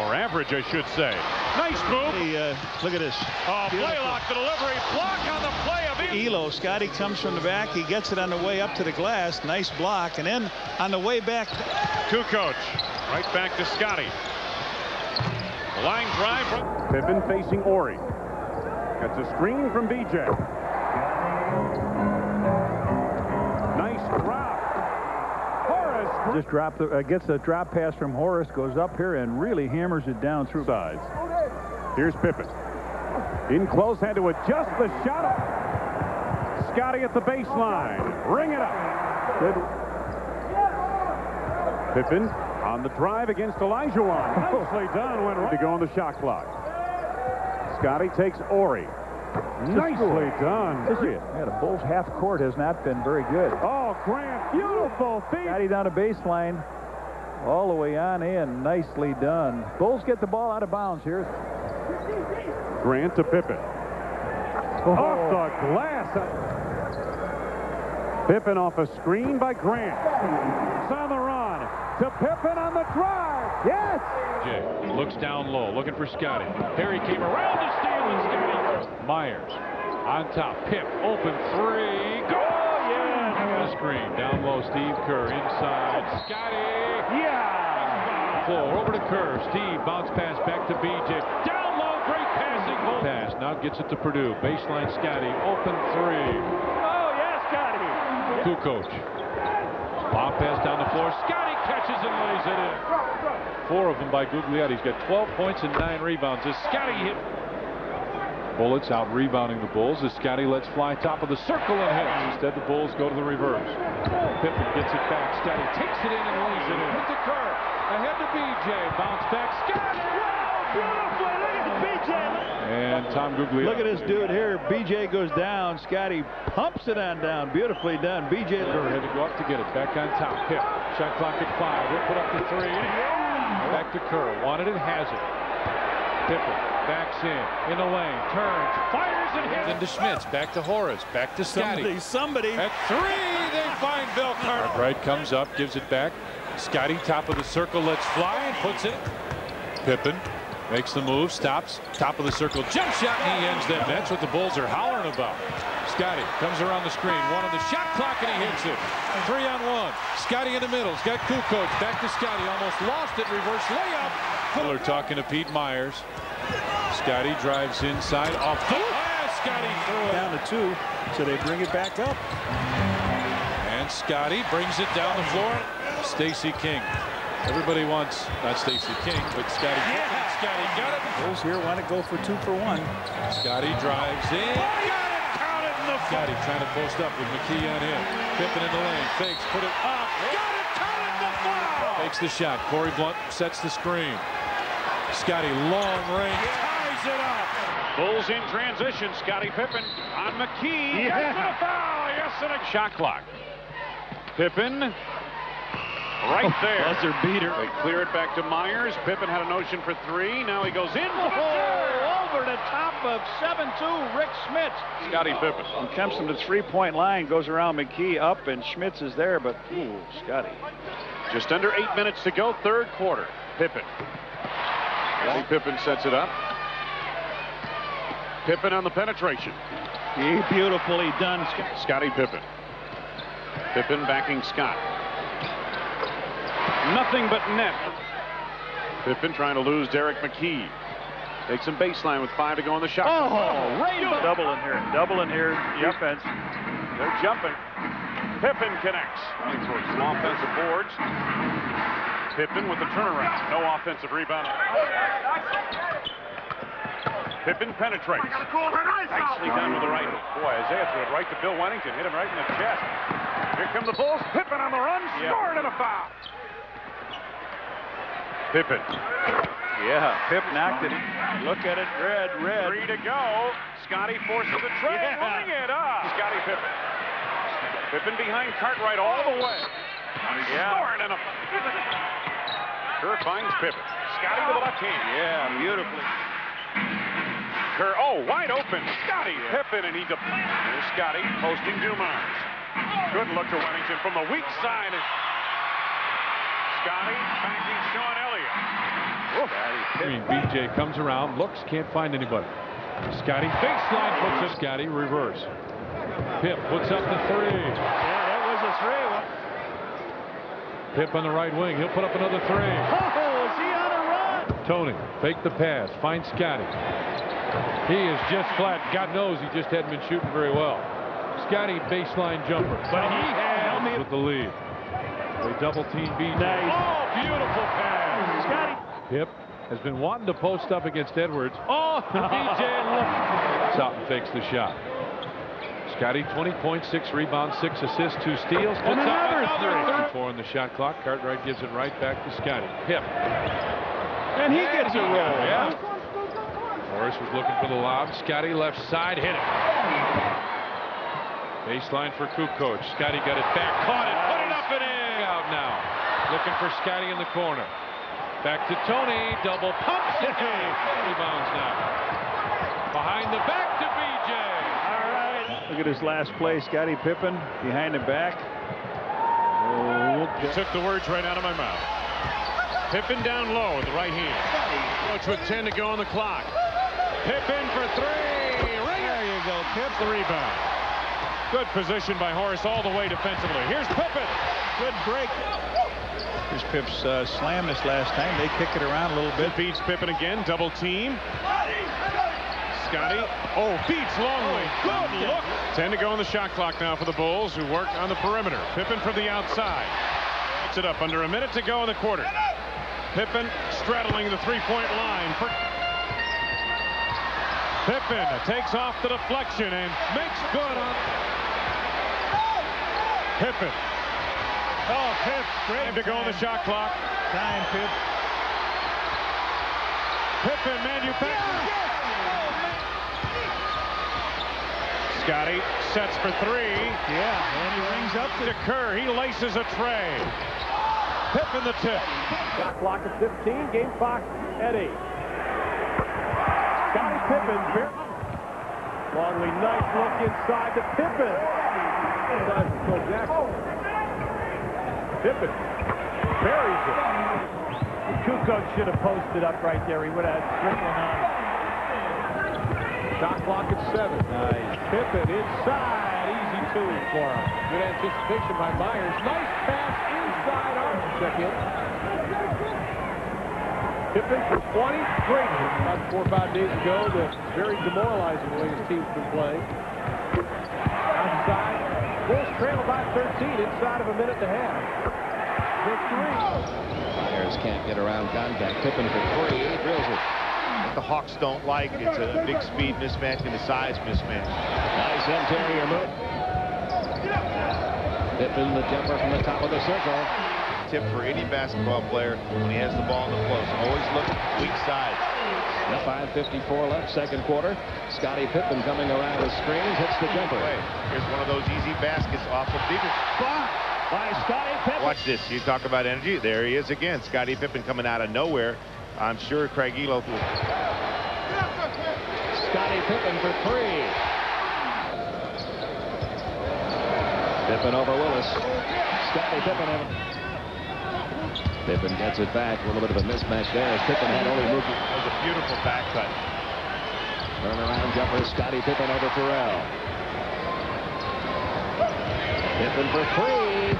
[SPEAKER 7] Or average, I should say. Nice move.
[SPEAKER 2] Hey, uh, look at this.
[SPEAKER 7] Oh,
[SPEAKER 2] Beautiful.
[SPEAKER 7] Blaylock, the delivery. Block on the play of it.
[SPEAKER 2] Elo, Scotty comes from the back. He gets it on the way up to the glass. Nice block. And then on the way back.
[SPEAKER 7] To coach. Right back to Scotty. Line drive. From Pippen facing Ori. Gets a screen from BJ.
[SPEAKER 2] Just drop the, uh, gets a drop pass from Horace, goes up here and really hammers it down through.
[SPEAKER 7] sides. Here's Pippen. In close, had to adjust the shot. Up. Scotty at the baseline. Ring it up. Good. Pippen on the drive against Elijah Wan. Nicely done when to go on the shot clock. Scotty takes Ori. Nicely done.
[SPEAKER 2] Yeah, the Bulls half court has not been very good.
[SPEAKER 7] Oh, Grant, beautiful feet.
[SPEAKER 2] Scotty down the baseline. all the way on in. Nicely done. Bulls get the ball out of bounds here.
[SPEAKER 7] Grant to Pippen.
[SPEAKER 2] Oh.
[SPEAKER 7] Off the glass. Pippen off a screen by Grant. It's on the run to Pippen on the drive. Yes!
[SPEAKER 1] Jay looks down low, looking for Scotty. Harry came around to steal, and Scotty. Myers on top. Pip, open three. Go! Yeah! The screen. Down low, Steve Kerr. Inside, Scottie.
[SPEAKER 7] Yeah!
[SPEAKER 1] Floor over to Kerr. Steve, bounce pass back to BJ. Down low, great passing. Pass, now gets it to Perdue. Baseline, Scottie. Open three.
[SPEAKER 2] Oh, yeah, Scottie.
[SPEAKER 1] Kukoc. Bomb pass down the floor. Scottie catches and lays it in. Four of them by Gugliotta. He's got 12 points and nine rebounds. As Scottie hit. Bullets out rebounding the Bulls as Scottie lets fly top of the circle and hits. Instead, the Bulls go to the reverse. Pippen gets it back. Scottie takes it in and lays it in. Hit the curve. Ahead to BJ. Bounce back. Scottie.
[SPEAKER 2] Beautiful. Look at BJ.
[SPEAKER 1] And Tom Gugliotta.
[SPEAKER 2] Look at this dude here. BJ goes down. Scottie pumps it on down. Beautifully done. BJ.
[SPEAKER 1] Had to go up to get it. Back on top. Pip. Shot clock at five. He'll put up the three. Back to Kerr. Wanted it. Has it. Pippen backs in. In the lane. Turns. Fires and hits. Then to Schmitz. Back to Horace. Back to Scottie.
[SPEAKER 2] Somebody. Somebody.
[SPEAKER 1] At three, they find Bill Cartwright comes up, gives it back. Scottie, top of the circle, lets fly and puts it. Pippen makes the move, stops, top of the circle, jump shot, and he ends that. That's what the Bulls are hollering about. Scottie comes around the screen, one on the shot clock, and he hits it. Three on one. Scottie in the middle. He's got Kukoc. Back to Scottie. Almost lost it. Reverse layup. Fuller talking to Pete Myers. Scottie drives inside off the glass. Scottie threw it.
[SPEAKER 2] Down to two, so they bring it back up.
[SPEAKER 1] And Scottie brings it down the floor. Stacey King. Everybody wants, not Stacey King, but Scottie. Yeah. Scottie got it.
[SPEAKER 2] Bulls here want to go for two for one.
[SPEAKER 1] Scottie drives in. Oh, got it. Count it in the Scottie trying to post up with McKey on him. Pippen in the lane. Fakes. Put it up. Got it. Count it. The foul. Takes the shot. Corey Blunt sets the screen. Scottie long range. Ties it up.
[SPEAKER 7] Bulls in transition. Scottie Pippen on McKey.
[SPEAKER 2] Yeah.
[SPEAKER 7] Yes, and a foul. Yes, and a shot clock. Pippen right oh, there.
[SPEAKER 2] Buzzer beater.
[SPEAKER 7] They clear it back to Myers. Pippen had a notion for three. Now he goes in.
[SPEAKER 2] Oh, over the top of 7-2, Rik Smits.
[SPEAKER 7] Scottie Pippen.
[SPEAKER 2] And comes from the three-point line, goes around McKey up, and Schmitz is there, but ooh, Scottie.
[SPEAKER 7] Just under eight minutes to go, third quarter. Pippen. Scottie Pippen sets it up. Pippen on the penetration.
[SPEAKER 2] He beautifully done.
[SPEAKER 7] Scottie Pippen. Pippen backing Scott. Nothing but net. Pippen trying to lose Derrick McKey. Takes him baseline with five to go on the shot.
[SPEAKER 2] Oh, rainbow. Double in here. Double in here. Defense.
[SPEAKER 7] They're jumping. Pippen connects. He throws some offensive boards. Pippen with the turnaround. No offensive rebound. Pippen penetrates. Nicely done with the right. Boy, Isiah threw it right to Bill Wennington. Hit him right in the chest. Here come the Bulls. Pippen on the run. Scored and a foul. Pippen.
[SPEAKER 2] Yeah, Pip knocked it. Look at it, red, red.
[SPEAKER 7] Three to go. Scottie forces the trade.
[SPEAKER 2] Yeah.
[SPEAKER 7] Running it up. Scottie Pippen. Pippen behind Cartwright all the way.
[SPEAKER 2] Yeah.
[SPEAKER 7] Scored and a Kerr finds Pippen. Scottie with the left hand.
[SPEAKER 2] Yeah, beautifully.
[SPEAKER 7] Kerr, oh, wide open. Scottie Pippen, and he deflects. Here's Scottie posting Dumars. Good look to Wennington from the weak side. Scottie backing Sean Elliott.
[SPEAKER 1] Green, BJ comes around, looks, can't find anybody. Scottie baseline puts it. Scottie reverse. Pip puts up the three.
[SPEAKER 2] Yeah, that was a three.
[SPEAKER 1] Pip on the right wing. He'll put up another three.
[SPEAKER 2] Oh, is he on a run?
[SPEAKER 1] Tony, fake the pass, finds Scottie. He is just flat. God knows he just hadn't been shooting very well. Scottie baseline jumper, but he has with the lead. They double team B.
[SPEAKER 2] Nice.
[SPEAKER 1] Oh, beautiful pass.
[SPEAKER 2] Scottie.
[SPEAKER 1] Pip has been wanting to post up against Edwards. Oh, BJ look. Soughton fakes the shot. Scottie 20 points, 6 rebounds, 6 assists, 2 steals. Puts
[SPEAKER 2] And
[SPEAKER 1] up
[SPEAKER 2] another
[SPEAKER 1] another three. Four on the shot clock. Cartwright gives it right back to Scottie. Pip.
[SPEAKER 2] And he gets a roll.
[SPEAKER 1] Yeah. Morris was looking for the lob. Scottie left side, hit it. Baseline for Kukoc. Scottie got it back, caught it, put it up and in. Out now.
[SPEAKER 14] Looking for Scottie in the corner. Back to Tony. Double pumps it. Rebounds now. Behind the back to BJ.
[SPEAKER 2] All right. Look at his last play. Scottie Pippen behind the back.
[SPEAKER 7] You took the words right out of my mouth. Pippen down low with the right hand. Coach with 10 to go on the clock. Pippen for three. Ring there you go. Pip the rebound. Good position by Horace all the way defensively. Here's Pippen.
[SPEAKER 2] Good break. Here's Pip's uh, slam this last time. They kick it around a little bit.
[SPEAKER 7] Beats Pippen again. Double team. Scottie. Oh, beats Longley. Oh, good look. 10 to go on the shot clock now for the Bulls who work on the perimeter. Pippen from the outside. Puts it up under a minute to go in the quarter. Pippen straddling the three-point line. For Pippen takes off the deflection and makes good on Pippen. Oh, Pip. Time to go on the shot clock.
[SPEAKER 2] Time, Pip.
[SPEAKER 7] Pippen manufactures. Scottie sets for three.
[SPEAKER 2] Yeah, and he rings up
[SPEAKER 7] to the Kerr. He laces a tray. Pippen the tip.
[SPEAKER 1] Shot clock at 15. Game clock at 8. Scottie Pippen. Longley, nice look inside to Pippen. Inside to Phil Jackson. Pippen buries it. Kukoc should have posted up right there. He would have had Strickland on. Shot clock at seven. Nice. Pippen inside. Easy two for him. Good anticipation by Myers. Nice pass inside. Check in. Pippen for 20. Great. About four or five days ago, the very demoralizing way his team's been playing. Outside. Bulls trail by 13 inside of a minute and a half. For three.
[SPEAKER 15] Myers can't get around contact. Pippen for three. Drills it.
[SPEAKER 16] The Hawks don't like, it's a big speed mismatch and a size mismatch.
[SPEAKER 15] Nice interior move. Pippen the jumper from the top of the circle.
[SPEAKER 16] Tip for any basketball player when he has the ball in the post. Always look weak side.
[SPEAKER 15] 5.54 left, second quarter. Scottie Pippen coming around the screens, hits the jumper.
[SPEAKER 16] Here's one of those easy baskets off of Beaver.
[SPEAKER 1] By Scottie Pippen.
[SPEAKER 16] Watch this. You talk about energy. There he is again. Scottie Pippen coming out of nowhere. I'm sure Craig Ehlo will.
[SPEAKER 15] Scottie Pippen for three. Pippen over Willis. Scottie Pippen. Pippen gets it back. A little bit of a mismatch there as Pippen had only moved.
[SPEAKER 16] That was a beautiful back cut.
[SPEAKER 15] Turnaround jumper. Scottie Pippen over Ferrell. Pippen for three.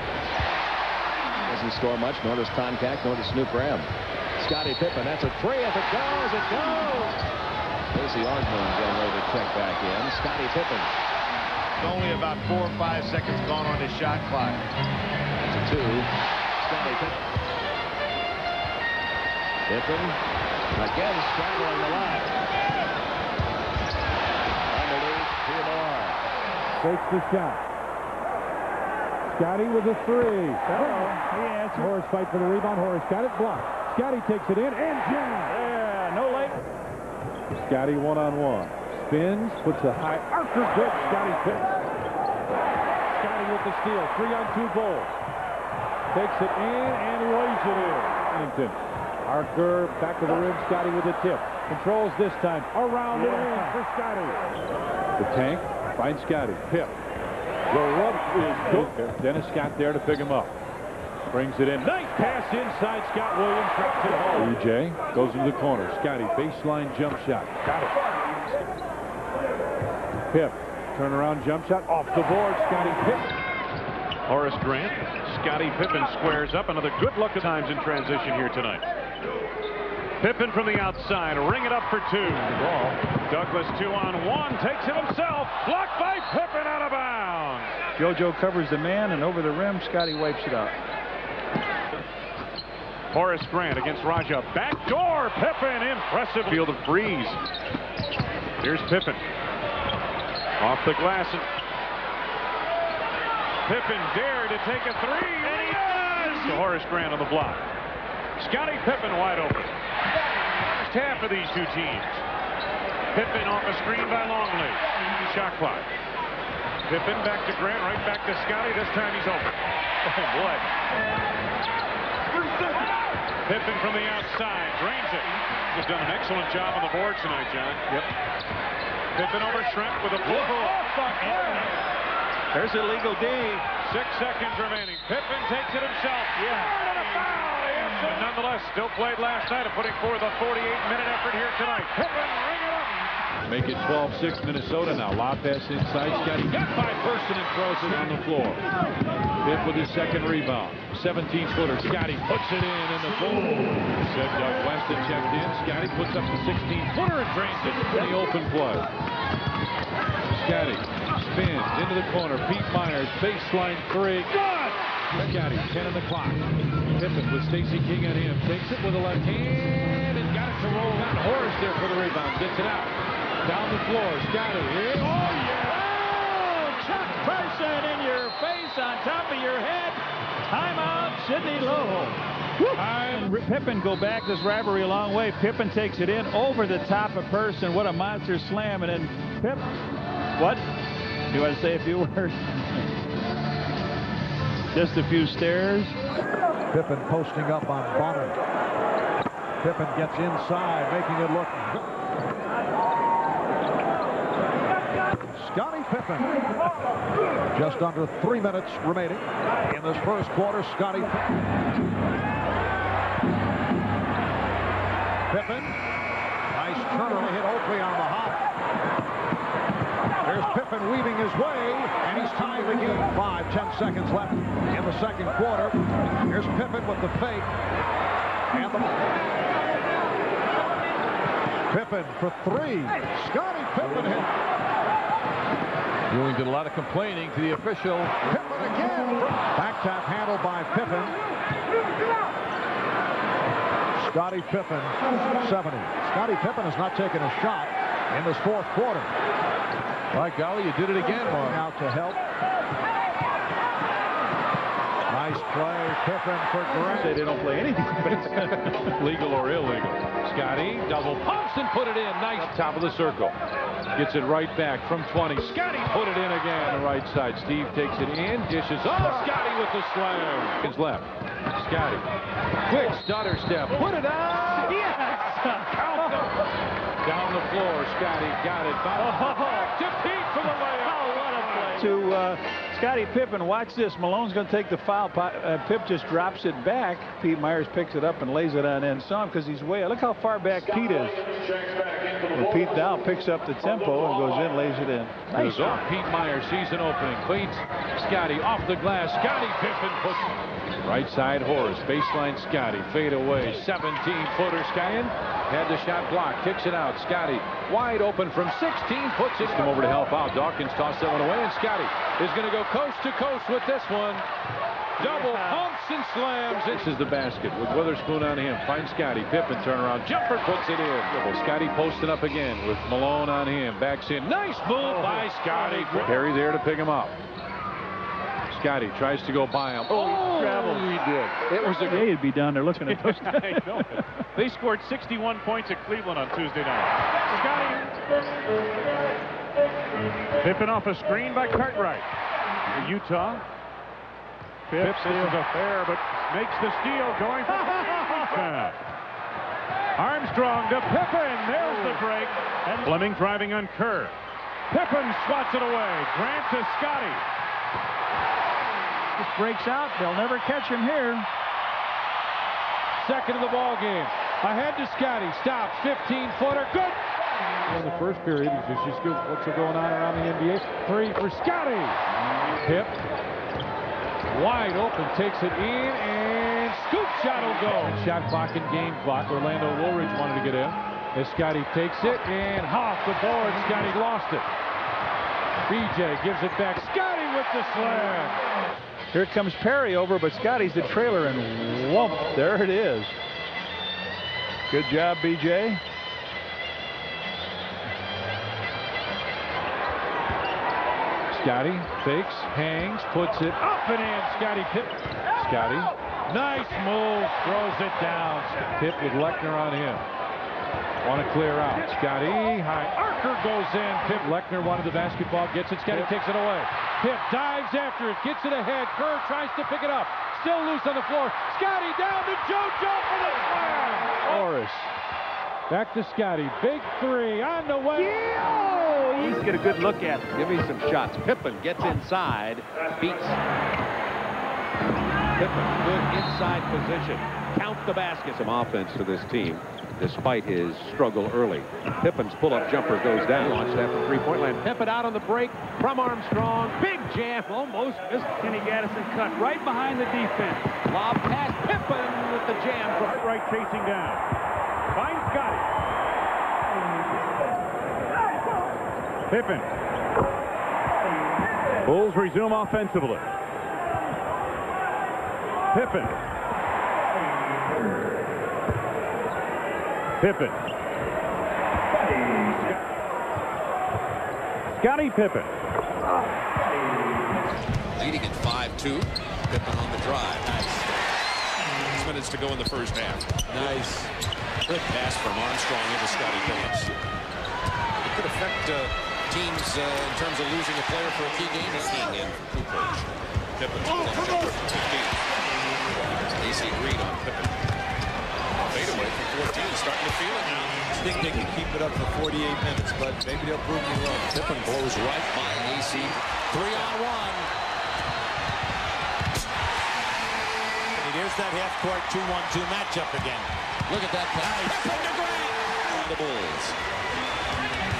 [SPEAKER 15] Doesn't score much, nor does Contact, nor does Snoop Graham. Scottie Pippen, that's a three. If it goes, it goes. Stacey Augmon getting ready to check back in. Scottie Pippen.
[SPEAKER 16] Only about four or five seconds gone on his shot clock.
[SPEAKER 15] That's a two. Scottie Pippen. Pippen again straddling the line. Underneath, two more.
[SPEAKER 1] Takes the shot. Scottie with a three. Uh-oh. He answered. Horace fight for the rebound. Horace got it blocked. Scottie takes it in and jam. Yeah, no late. Scottie one-on-one. Spins, puts a high archer good. Scottie picks. Scottie with the steal. Three on two Bulls. Takes it in and lays it in. Pennington. Archer back to the rim. Scottie with the tip. Controls this time. Around yeah. and in for Scottie. The tank finds Scottie. Pip. The rub is good. Dennis Scott there to pick him up. Brings it in. Nice pass inside. Scott Williams drops it home. EJ goes into the corner. Scottie baseline jump shot. Got it. Pip. Turnaround jump shot off the board. Scottie Pip.
[SPEAKER 7] Horace Grant. Scottie Pippen squares up. Another good look at times in transition here tonight. Pippen from the outside. Ring it up for two. Ball. Douglas two on one. Takes it himself. Blocked by Pippen out of bounds.
[SPEAKER 2] JoJo covers the man and over the rim. Scottie wipes it out.
[SPEAKER 7] Horace Grant against Radja. Backdoor. Pippen. Impressive field of breeze. Here's Pippen. Off the glass. And Pippen dare to take a three. And he does. To Horace Grant on the block. Scottie Pippen wide open. First half of these two teams. Pippen off a screen by Longley. Shot clock. Pippen back to Grant, right back to Scottie. This time he's open. Oh boy. Pippen from the outside. Drains it. Has done an excellent job on the board tonight, John.
[SPEAKER 2] Yep.
[SPEAKER 7] Pippen over Shrimp with a full
[SPEAKER 2] There's illegal D.
[SPEAKER 7] Six seconds remaining. Pippen takes it himself. Yeah. But nonetheless, still played last night and putting forth a 48-minute effort here tonight. Pippen, ring it up.
[SPEAKER 1] Make it 12-6 Minnesota now. Lopez inside. Scottie got by Person and throws it on the floor. Pitt with his second rebound. 17-footer. Scottie puts it in and the goal. Said Doug Weston checked in. Scottie puts up the 16-footer and drains it in the open play. Scottie spins into the corner. Pete Myers baseline three. Good! Scottie 10 on the clock. Pippen with Stacey King on him. Takes it with a left hand and got it to roll. Got Horace there for the rebound. Gets it out. Down the floor. Scottie. Oh, yeah.
[SPEAKER 2] Oh, Chuck Person in your face on top of your head. Timeout, Sidney Lowe. And Pippen go back this rivalry a long way. Pippen takes it in over the top of Person. What a monster slam. And then Pip. What? You want to say a few words? Just a few stares.
[SPEAKER 4] Pippen posting up on Bonner. Pippen gets inside, making it look. Scottie Pippen. Just under three minutes remaining in this first quarter. Scottie Pippen. Nice turn to hit Oakley on the hop. There's Pippen weaving his way, and he's tying the game. Five, ten seconds left in the second quarter. Here's Pippen with the fake. And the... Pippen for three. Scottie Pippen hit.
[SPEAKER 8] Ewing did a lot of complaining to the official.
[SPEAKER 4] Pippen again. Back tap handled by Pippen. Scottie Pippen, 70. Scottie Pippen has not taken a shot in this fourth quarter.
[SPEAKER 8] By golly, you did it again, Mark.
[SPEAKER 4] Out to help. Nice play, Pippen for Grant.
[SPEAKER 2] They don't play anything.
[SPEAKER 1] Legal or illegal. Scottie double pumps and put it in. Nice top of the circle. Gets it right back from 20. Scottie put it in again on the right side. Steve takes it in, dishes off. Scottie with the slam. His left. Scottie. Quick stutter step. Put it out.
[SPEAKER 2] Yes.
[SPEAKER 1] Count them. Down the floor. Scottie got it. Bounce back to Pete for the layup.
[SPEAKER 2] Oh, what a play. To uh, Scottie Pippen. Watch this. Malone's going to take the foul. Uh, Pip just drops it back. Pete Myers picks it up and lays it on end. Saw him because he's way. Look how far back Pete is. Well, Pete now picks up the tempo and goes in, lays it in.
[SPEAKER 1] Nice off. Pete Myers season opening. Cleats Scottie off the glass. Scottie Pippen puts right side Horace. Baseline Scottie. Fade away. 17-footer Skyen. Had the shot blocked. Kicks it out. Scottie wide open from 16. Puts it. Come over to help out. Dawkins tossed that one away. And Scottie is going to go coast to coast with this one. Double pumps and slams. This is the basket with Weatherspoon on him. Finds Scottie. Pippen turnaround. Jumper puts it in. Scottie posting up again with Malone on him. Backs in. Nice move oh, by Scottie. Perry there to pick him up. Scottie tries to go by him.
[SPEAKER 2] Oh, travel.
[SPEAKER 1] he did. It was a
[SPEAKER 2] yeah, he'd be down there looking at those
[SPEAKER 7] I know. They scored 61 points at Cleveland on Tuesday night. Scottie. Pippen off a screen by Cartwright. Utah. Pips is a fair, but makes the steal going for Armstrong to Pippen. There's the break. And Fleming driving on Kerr. Pippen swats it away. Grant to Scottie.
[SPEAKER 2] Just breaks out. They'll never catch him here.
[SPEAKER 1] Second of the ball game. Ahead to Scottie. Stop. 15-footer. Good. In the first period, you see what's going on around the NBA. Three for Scottie. Pip. Wide open. Takes it in and scoop shot will go. And Shot clock and game clock. Orlando Woolridge wanted to get in. As Scottie takes it and off the board. Scottie lost it. BJ gives it back. Scottie with the slam.
[SPEAKER 2] Here comes Perry over, but Scottie's the trailer, and whoop, there it is. Good job, BJ.
[SPEAKER 1] Scottie fakes, hangs, puts it up and in. Scottie Pip. Scottie. Nice move. Throws it down. Pip with Laettner on him. Want to clear out. Scottie high. Archer goes in. Pip Laettner wanted the basketball. Gets it. Scottie takes it away. Pip dives after it. Gets it ahead. Kerr tries to pick it up. still loose on the floor. Scottie down to JoJo for the slam. Morris. Back to Scottie. Big three on the way.
[SPEAKER 2] He's get a good look at it.
[SPEAKER 5] Give me some shots. Pippen gets inside, beats. Pippen, good inside position. Count the baskets. Some offense to this team, despite his struggle early. Pippen's pull-up jumper goes down. Launched that from three-point land. Pippen out on the break from Armstrong. Big jam, almost missed.
[SPEAKER 2] Kenny Gattison cut right behind the defense.
[SPEAKER 5] Lob pass. Pippen with the jam.
[SPEAKER 2] Right chasing down. Finds Scottie. Pippen. Bulls resume offensively. Pippen. Pippen. Scottie Pippen.
[SPEAKER 5] Leading at 5-2. Pippen on the drive. Nice. Six minutes to go in the first half. Nice. Good pass from Armstrong into Scottie Pippen. It could affect uh, teams uh, in terms of losing a player for a key game. King in Kukoc. Pippen. Oh, 15. AC Reed on Pippen. Fadeaway from 14. Starting to feel it now.
[SPEAKER 17] I think they can keep it up for 48 minutes, but maybe they'll prove me wrong.
[SPEAKER 5] Pippen blows right by AC. Three on one.
[SPEAKER 13] And here's that half-court 2-1-2 matchup again.
[SPEAKER 5] Look at that pass. Pippen to Grant. The Bulls.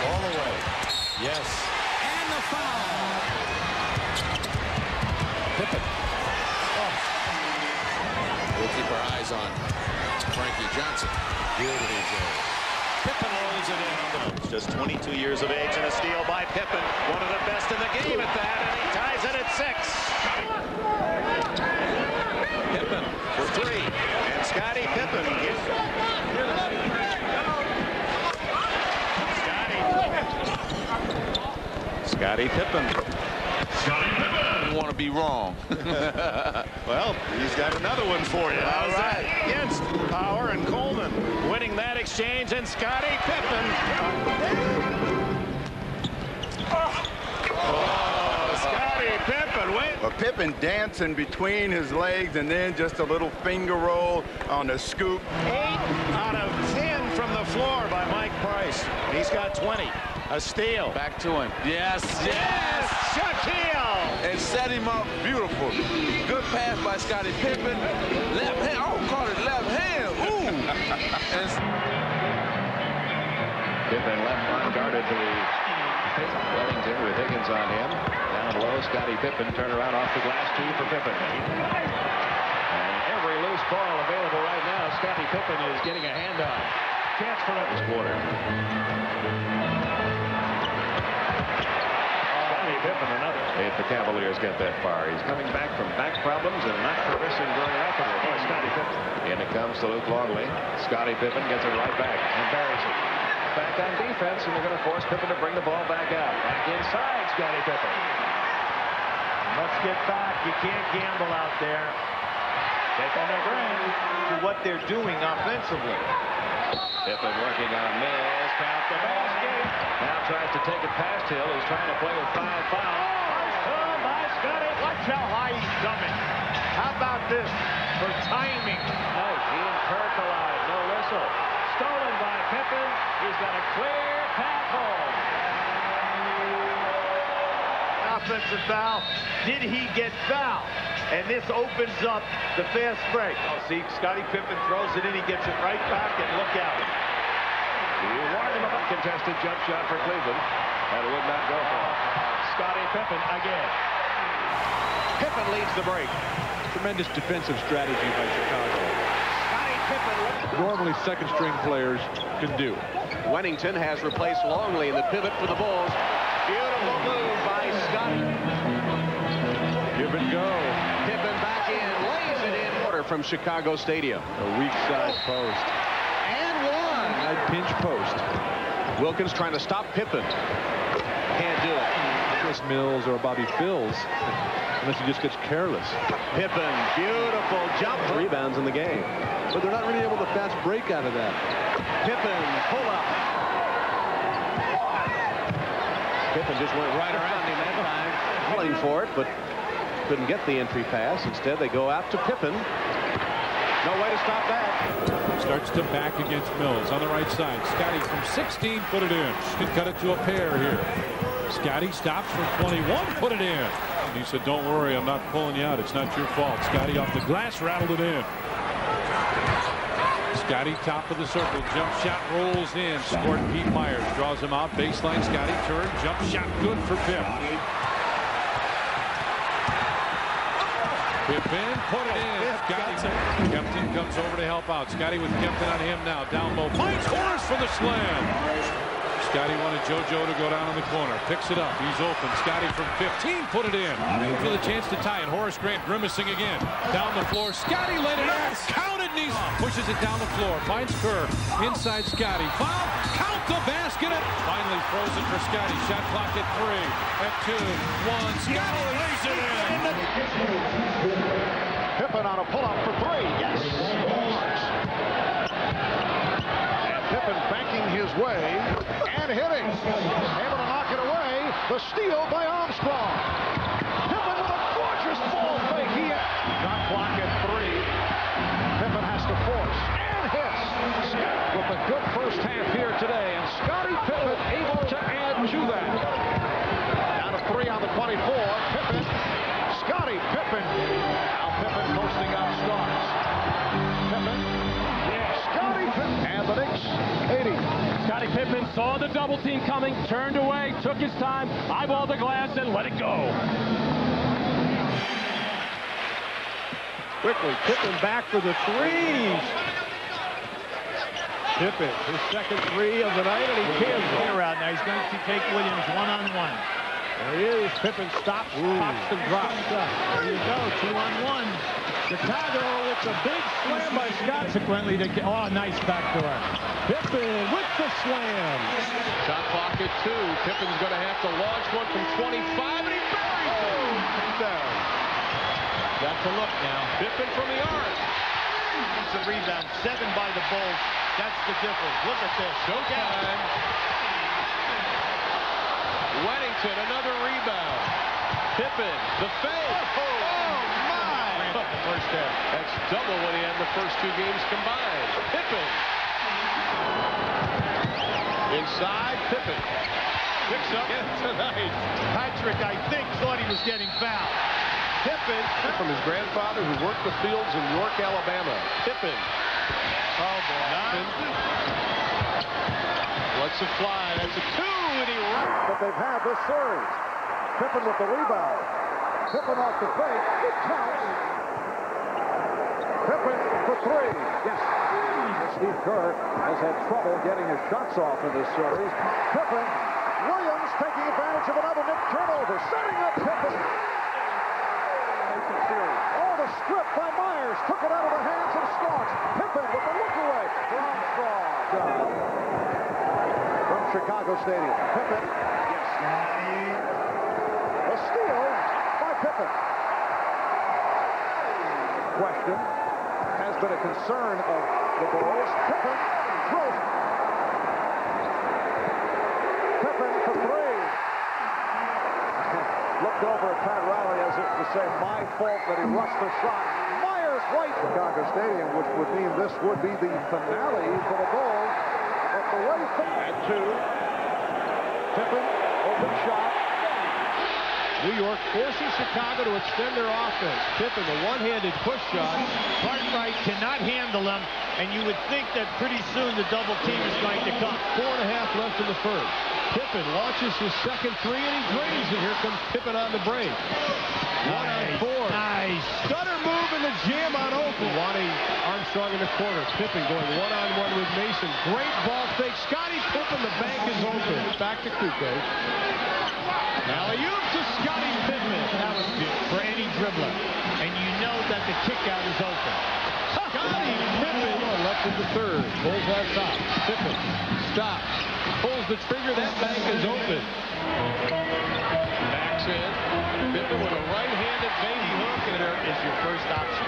[SPEAKER 13] All the way. Yes.
[SPEAKER 5] And the foul. Pippen. Oh. We'll keep our eyes on Frankie Johnson. Beautiful zone. Pippen rolls it in.
[SPEAKER 18] Just 22 years of age and a steal by Pippen. One of the best in the game at that, and he ties it at six. Pippen for three, and Scottie Pippen. Scottie Pippen. Scottie Pippen.
[SPEAKER 19] want to be wrong.
[SPEAKER 18] well, he's got another one for you. How's that? Against Power and Coleman. Winning that exchange, and Scottie Pippen. Oh, Scottie Pippen. Wait.
[SPEAKER 20] A Pippen dancing between his legs and then just a little finger roll on the scoop.
[SPEAKER 18] Eight out of ten from the floor by Mike Price. He's got 20. A steal.
[SPEAKER 19] Back to him. Yes,
[SPEAKER 18] Yes, Shaquille.
[SPEAKER 19] And set him up beautiful. Good pass by Scottie Pippen. Left hand. Oh, call it left hand. Ooh. and
[SPEAKER 15] Pippen left unguarded to the Wellington with Higgins on him. Down low, Scottie Pippen turn around off the glass two for Pippen. And every loose ball available right now, Scottie Pippen is getting a hand on. Chance for this quarter. Scottie Pippen another. If the Cavaliers get that far, he's coming back from back problems and not progressing very rapidly. Boy, Scottie Pippen. In it comes to Luke Longley. Scottie Pippen gets it right back. Embarrassing. Back on defense, and they're going to force Pippen to bring the ball back out. Back inside, Scottie Pippen.
[SPEAKER 13] Let's get back. You can't gamble out there. Taking their brain to what they're doing offensively.
[SPEAKER 15] Pippen working on Mills. Count the basket. Now tries to take it past Hill. He's trying to play with five fouls.
[SPEAKER 13] Oh, my Scottie. Watch how high he's coming. How about this for timing?
[SPEAKER 15] Nice. He and Kirk alive. No whistle. Stolen by Pippen. He's got a clear path home.
[SPEAKER 13] Offensive foul. Did he get fouled? And this opens up the fast break. Oh, see, Scottie Pippen throws it in. He gets it right back, and look out.
[SPEAKER 15] You warned him contested jump shot for Cleveland. That would not go far. Scottie Pippen again.
[SPEAKER 5] Pippen leads the break.
[SPEAKER 1] Tremendous defensive strategy by Chicago.
[SPEAKER 5] Scottie Pippen.
[SPEAKER 1] Normally second-string players can do.
[SPEAKER 5] Wennington has replaced Longley in the pivot for the Bulls. Beautiful move by
[SPEAKER 1] Scottie. And go.
[SPEAKER 5] Pippen back in, lays it in order from Chicago Stadium.
[SPEAKER 1] A weak side post.
[SPEAKER 5] And one.
[SPEAKER 1] Side pinch post.
[SPEAKER 5] Wilkins trying to stop Pippen. Can't do it.
[SPEAKER 1] Chris Mills or Bobby Phills, unless he just gets careless.
[SPEAKER 5] Pippen, beautiful jump. Rebounds in the game.
[SPEAKER 9] But they're not really able to fast break out of that.
[SPEAKER 5] Pippen, pull up. Pippen just went right around him that time, calling for it, but
[SPEAKER 3] couldn't get the entry pass. Instead, they go out to Pippen. No way to stop that.
[SPEAKER 1] Starts to back against Mills on the right side. Scottie from 16 put it in. Can cut it to a pair here. Scottie stops from 21, put it in. And he said, don't worry, I'm not pulling you out. It's not your fault. Scottie off the glass rattled it in. Scottie top of the circle. Jump shot rolls in. Scored Pete Myers. Draws him out. Baseline. Scottie turn. Jump shot good for Pip. Pippen put it in. Scottie. Kempton comes over to help out. Scottie with Kempton on him now. Down low. Finds Horace for the slam. Scottie wanted JoJo to go down in the corner. Picks it up. He's open. Scottie from 15 put it in. For the chance to tie it. Horace Grant grimacing again. Down the floor. Scottie laid it up. Counted he pushes it down the floor. Finds Kerr. Inside Scottie. Foul. Count the basket. Finally frozen for Scottie. Shot clock at three. At two. One. Scottie lays it in.
[SPEAKER 4] Pippen on a pull-up for three. Yes. And Pippen banking his way and hitting. Able to knock it away. The steal by Armstrong. Pippen with a gorgeous ball fake. He shot clock at three. Pippen has to force and hits with a good first half here today. And Scottie Pippen able to add to that. Down to three on the 24. Pippen. Scottie Pippen Scottie Pippen
[SPEAKER 21] saw the double team coming, turned away, took his time, eyeballed the glass, and let it go.
[SPEAKER 9] Quickly, Pippen back for the threes. Pippen, his second three of the night, and he can't
[SPEAKER 13] Clear out now. He's going to take Williams one-on-one.
[SPEAKER 9] There he is. Pippen stops, pops, and drops.
[SPEAKER 13] There you go, two-on-one.
[SPEAKER 9] Chicago with the big slam by Scottie.
[SPEAKER 13] Consequently, they get, oh, nice backdoor.
[SPEAKER 9] Pippen with the slam.
[SPEAKER 3] Shot clock at two. Pippen's going to have to launch one from 25, and he buries it. Oh, down.
[SPEAKER 13] Got to look now.
[SPEAKER 3] Pippen from the arc.
[SPEAKER 13] It's a rebound. Seven by the Bulls. That's the difference. Look at this.
[SPEAKER 3] Showtime. Wennington, another rebound. Pippen, the fake. Oh, my.
[SPEAKER 13] First half.
[SPEAKER 3] That's double what he had in the first two games combined. Pippen. Inside, Pippen. Picks up tonight.
[SPEAKER 13] Patrick, I think, thought he was getting fouled.
[SPEAKER 3] Pippen from his grandfather who worked the fields in York, Alabama. Pippen.
[SPEAKER 13] Oh, boy.
[SPEAKER 3] Lets it fly. That's a two, and he
[SPEAKER 4] But they've had this series. Pippen with the rebound. Pippen off the fake. It counts. Pippen for three. Yes. Steve Kerr has had trouble getting his shots off in this series. Pippen. Williams taking advantage of another Knick turnover. Setting up Pippen. Oh, the strip by Myers. Took it out of the hands of Starks. Pippen with the look away. From Chicago Stadium. Pippen. Yes. A steal by Pippen. Question has been a concern of the Bulls. Pippen throws. Pippen for three. Looked over at Pat Riley as if to say, my fault that he rushed the shot. Myers right. Chicago Stadium, which would mean this would be the finale for the Bulls. But the way at two. Pippen, open shot.
[SPEAKER 9] New York forces Chicago to extend their offense. Pippen, the one-handed push shot.
[SPEAKER 13] Cartwright cannot handle him, and you would think that pretty soon the double team is going to come.
[SPEAKER 9] Four and a half left in the first. Pippen launches his second three, and he drains it. Here comes Pippen on the break. One on four.
[SPEAKER 13] Nice.
[SPEAKER 9] Stutter move and the jam on Open. Lonnie Armstrong in the corner. Pippen going one-on-one with Mason. Great ball fake. Scottie Pippen, the bank is open. Back to Kukoc. Alley-oop to Scottie Pippen.
[SPEAKER 13] That was good for any dribbler. And you know that the kick out is open.
[SPEAKER 9] Scottie Pippen left in the third. Bulls on top. Pippen stops. Pulls the trigger. That bank is open.
[SPEAKER 3] Backs in. Pippen with a right-handed baby hook, and there is your first option.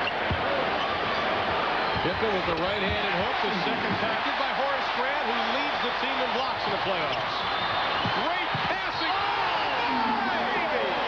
[SPEAKER 3] Pippen with the right-handed hook, the second tackled by Horace Grant, who leads the team in blocks in the playoffs. Great passing. Oh, baby!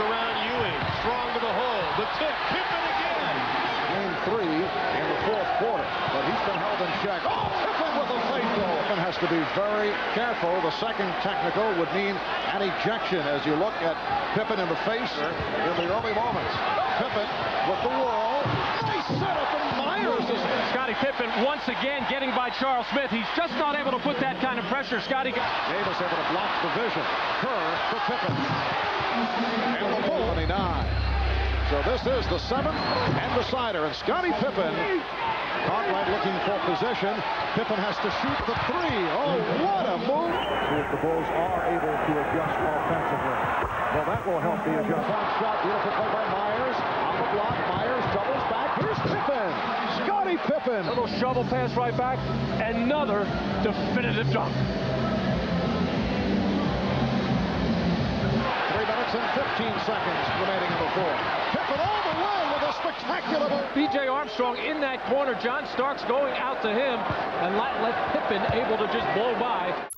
[SPEAKER 13] around Ewing. Strong to the hole. The tip. Pippen again.
[SPEAKER 4] Game three in the fourth quarter, but he's been held in check. Oh, Pippen with a fake goal. Pippen has to be very careful. The second technical would mean an ejection as you look at Pippen in the face in the early moments. Pippen with the wall. Nice setup, and Myers is
[SPEAKER 3] Scottie Pippen once again getting by Charles Smith. He's just not able to put that kind of pressure. Scottie
[SPEAKER 4] Davis able to block the vision. Kerr for Pippen. And the ball 29. So this is the seventh and decider. And Scottie Pippen, Cartwright looking for position. Pippen has to shoot the three. Oh, what a move. See if the Bulls are able to adjust offensively. Well, that will help the adjustment. Shot, beautiful play by Myers. On the block, Myers doubles back. Here's Pippen. Scottie Pippen.
[SPEAKER 3] little shovel pass right back. Another definitive dunk.
[SPEAKER 4] Three minutes and 15 seconds remaining in the fourth. Pippen all the way a spectacular.
[SPEAKER 3] B.J. Armstrong in that corner. John Starks going out to him and let Pippen able to just blow by.